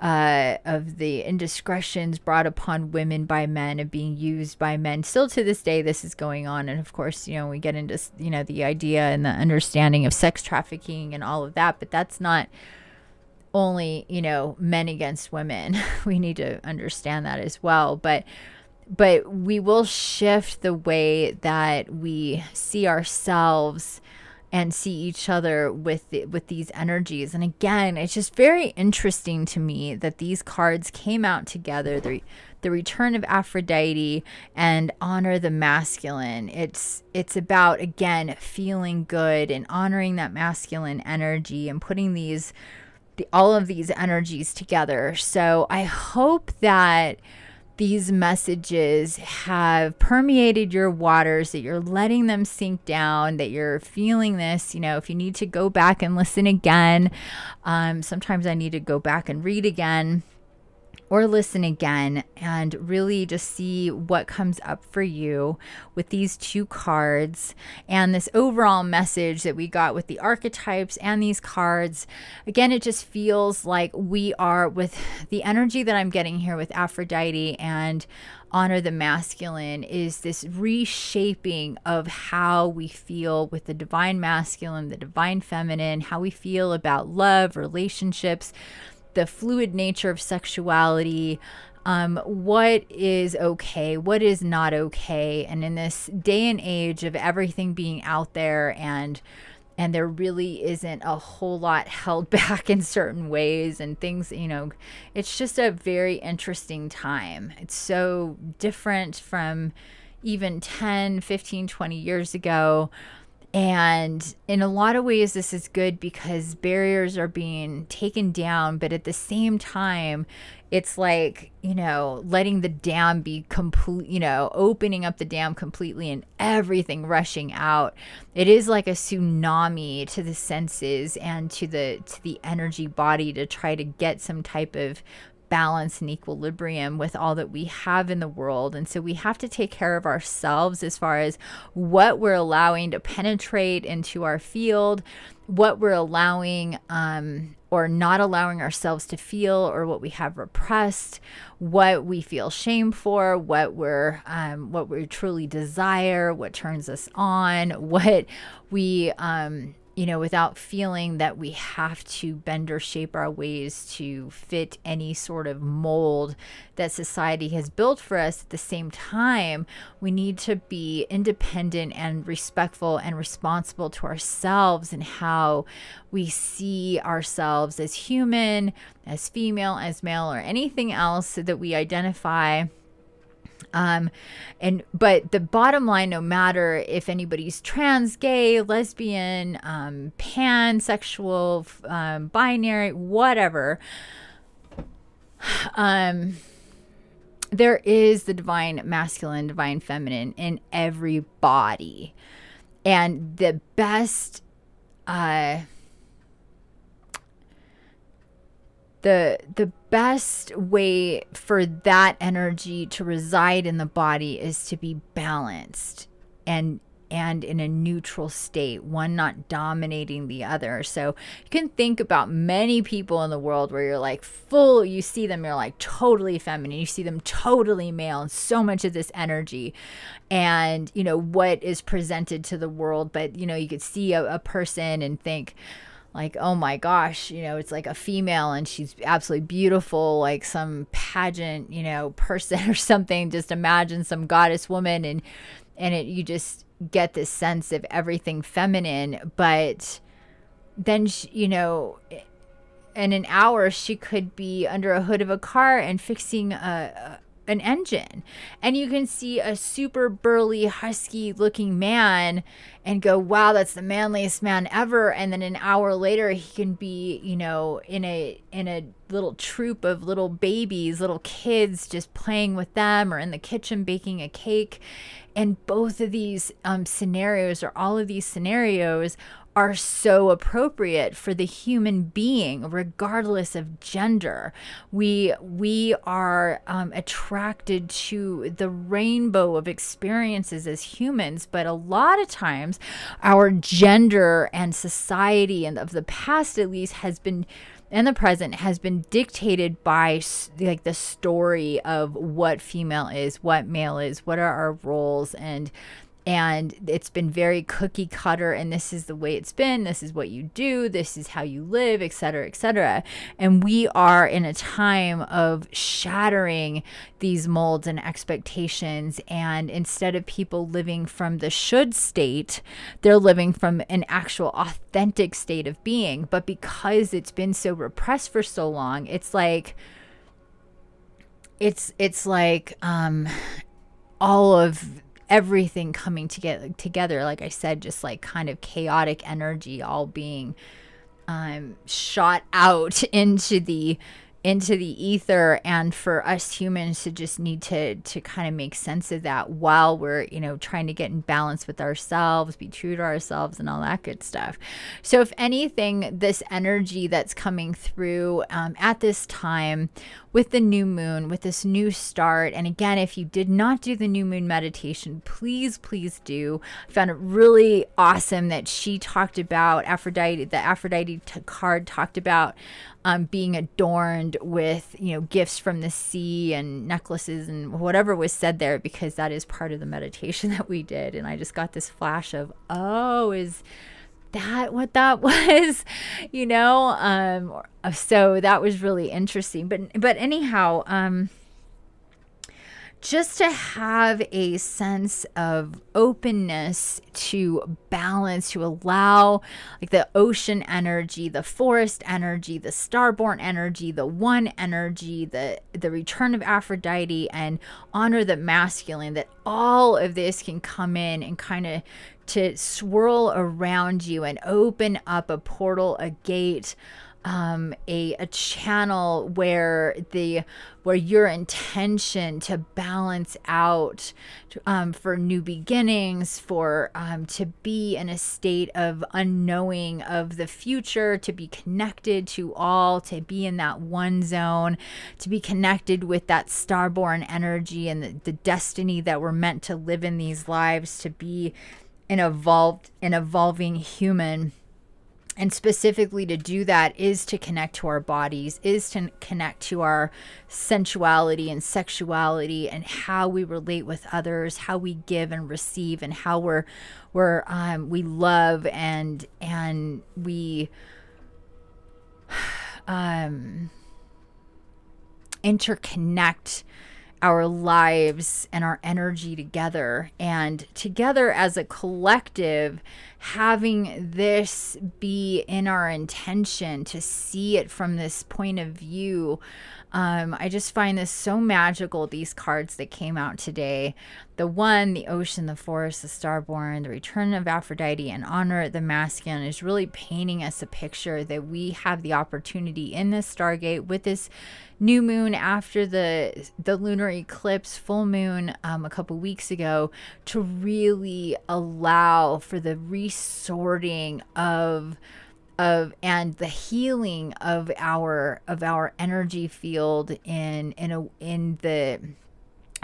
uh, of the indiscretions brought upon women by men of being used by men. Still to this day, this is going on. And of course, you know, we get into, you know, the idea and the understanding of sex trafficking and all of that, but that's not only, you know, men against women. we need to understand that as well. But, but we will shift the way that we see ourselves and see each other with the, with these energies. And again, it's just very interesting to me that these cards came out together. The the return of Aphrodite and honor the masculine. It's it's about again feeling good and honoring that masculine energy and putting these the, all of these energies together. So I hope that these messages have permeated your waters, that you're letting them sink down, that you're feeling this. You know, if you need to go back and listen again, um, sometimes I need to go back and read again or listen again and really just see what comes up for you with these two cards and this overall message that we got with the archetypes and these cards. Again, it just feels like we are with the energy that I'm getting here with Aphrodite and honor the masculine is this reshaping of how we feel with the divine masculine, the divine feminine, how we feel about love, relationships the fluid nature of sexuality, um, what is okay, what is not okay, and in this day and age of everything being out there and and there really isn't a whole lot held back in certain ways and things you know it's just a very interesting time. It's so different from even 10 15 20 years ago and in a lot of ways, this is good because barriers are being taken down, but at the same time, it's like, you know, letting the dam be complete, you know, opening up the dam completely and everything rushing out. It is like a tsunami to the senses and to the to the energy body to try to get some type of balance and equilibrium with all that we have in the world. And so we have to take care of ourselves as far as what we're allowing to penetrate into our field, what we're allowing um, or not allowing ourselves to feel, or what we have repressed, what we feel shame for, what we're um, what we truly desire, what turns us on, what we um, you know, without feeling that we have to bend or shape our ways to fit any sort of mold that society has built for us. At the same time, we need to be independent and respectful and responsible to ourselves and how we see ourselves as human, as female, as male, or anything else that we identify um, and but the bottom line, no matter if anybody's trans, gay, lesbian, um, pansexual, um, binary, whatever, um, there is the divine masculine, divine feminine in every body, and the best. Uh, the the best way for that energy to reside in the body is to be balanced and and in a neutral state, one not dominating the other. So you can think about many people in the world where you're like full, you see them, you're like totally feminine, you see them totally male, and so much of this energy and, you know, what is presented to the world. But, you know, you could see a, a person and think, like oh my gosh you know it's like a female and she's absolutely beautiful like some pageant you know person or something just imagine some goddess woman and and it you just get this sense of everything feminine but then she, you know in an hour she could be under a hood of a car and fixing a, an engine. And you can see a super burly husky looking man and go wow that's the manliest man ever. And then an hour later he can be you know in a in a little troop of little babies little kids just playing with them or in the kitchen baking a cake. And both of these um, scenarios or all of these scenarios are so appropriate for the human being regardless of gender. We we are um, attracted to the rainbow of experiences as humans but a lot of times our gender and society and of the past at least has been and the present has been dictated by like the story of what female is, what male is, what are our roles, and and it's been very cookie cutter and this is the way it's been this is what you do this is how you live etc etc and we are in a time of shattering these molds and expectations and instead of people living from the should state they're living from an actual authentic state of being. But because it's been so repressed for so long it's like it's it's like um all of everything coming together together like i said just like kind of chaotic energy all being um shot out into the into the ether and for us humans to just need to to kind of make sense of that while we're you know trying to get in balance with ourselves be true to ourselves and all that good stuff so if anything this energy that's coming through um, at this time with the new moon, with this new start. And again, if you did not do the new moon meditation, please, please do. I found it really awesome that she talked about Aphrodite, the Aphrodite card talked about um, being adorned with, you know, gifts from the sea and necklaces and whatever was said there, because that is part of the meditation that we did. And I just got this flash of, oh, is that what that was you know um so that was really interesting but but anyhow um just to have a sense of openness to balance, to allow like the ocean energy, the forest energy, the starborn energy, the one energy, the the return of Aphrodite and honor the masculine, that all of this can come in and kind of to swirl around you and open up a portal, a gate, um, a, a channel where the where your intention to balance out um, for new beginnings for um, to be in a state of unknowing of the future to be connected to all to be in that one zone to be connected with that starborn energy and the, the destiny that we're meant to live in these lives to be an evolved an evolving human and specifically to do that is to connect to our bodies is to connect to our sensuality and sexuality and how we relate with others how we give and receive and how we're we're um, we love and and we um interconnect our lives and our energy together. And together as a collective having this be in our intention to see it from this point of view um, I just find this so magical, these cards that came out today. The one, the ocean, the forest, the starborn, the return of Aphrodite, and honor the masculine is really painting us a picture that we have the opportunity in this Stargate with this new moon after the the lunar eclipse full moon um, a couple weeks ago to really allow for the resorting of of and the healing of our of our energy field in in a in the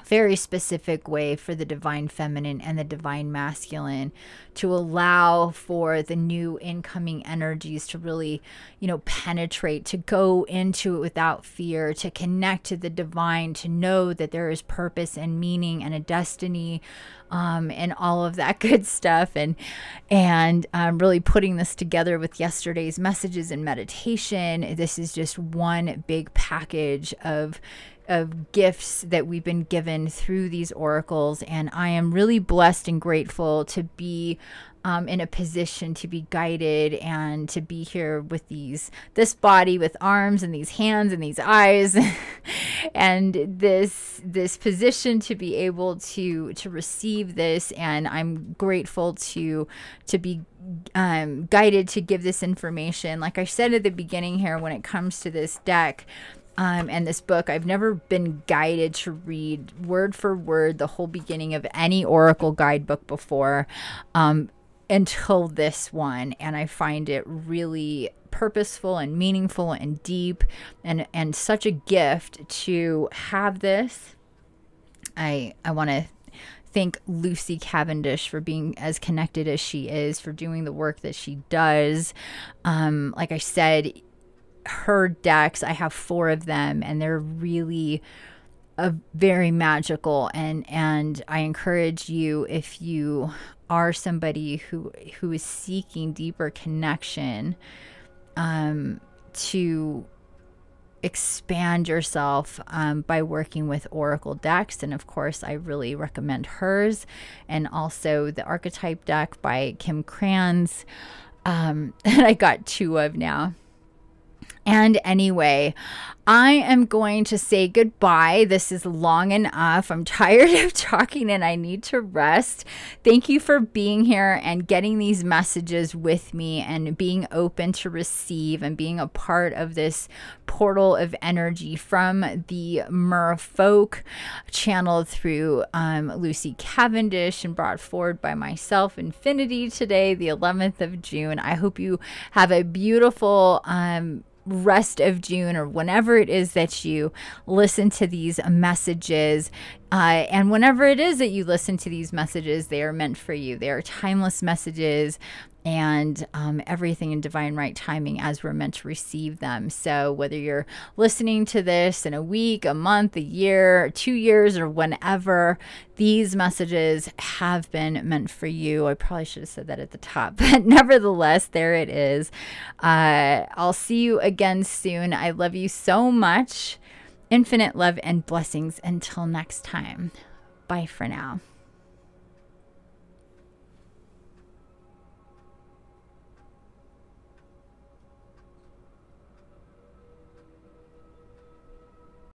very specific way for the divine feminine and the divine masculine to allow for the new incoming energies to really, you know, penetrate, to go into it without fear, to connect to the divine, to know that there is purpose and meaning and a destiny. Um, and all of that good stuff and and um, really putting this together with yesterday's messages and meditation this is just one big package of of gifts that we've been given through these oracles. And I am really blessed and grateful to be um, in a position to be guided and to be here with these this body with arms and these hands and these eyes and this this position to be able to to receive this and I'm grateful to to be um, guided to give this information like I said at the beginning here when it comes to this deck um, and this book. I've never been guided to read word for word the whole beginning of any Oracle guidebook before um, until this one. And I find it really purposeful and meaningful and deep and, and such a gift to have this. I, I want to thank Lucy Cavendish for being as connected as she is, for doing the work that she does. Um, like I said, her decks, I have four of them, and they're really a very magical and and I encourage you if you are somebody who who is seeking deeper connection um to expand yourself um, by working with Oracle decks. And of course, I really recommend hers and also the Archetype deck by Kim Krans um, that I got two of now. And anyway, I am going to say goodbye. This is long enough. I'm tired of talking and I need to rest. Thank you for being here and getting these messages with me and being open to receive and being a part of this portal of energy from the Merfolk channeled through um, Lucy Cavendish and brought forward by myself, Infiniti, today, the 11th of June. I hope you have a beautiful, um, rest of June or whenever it is that you listen to these messages. Uh, and whenever it is that you listen to these messages, they are meant for you. They are timeless messages and um, everything in divine right timing as we're meant to receive them. So, whether you're listening to this in a week, a month, a year, two years, or whenever, these messages have been meant for you. I probably should have said that at the top, but nevertheless, there it is. Uh, I'll see you again soon. I love you so much. Infinite love and blessings until next time. Bye for now.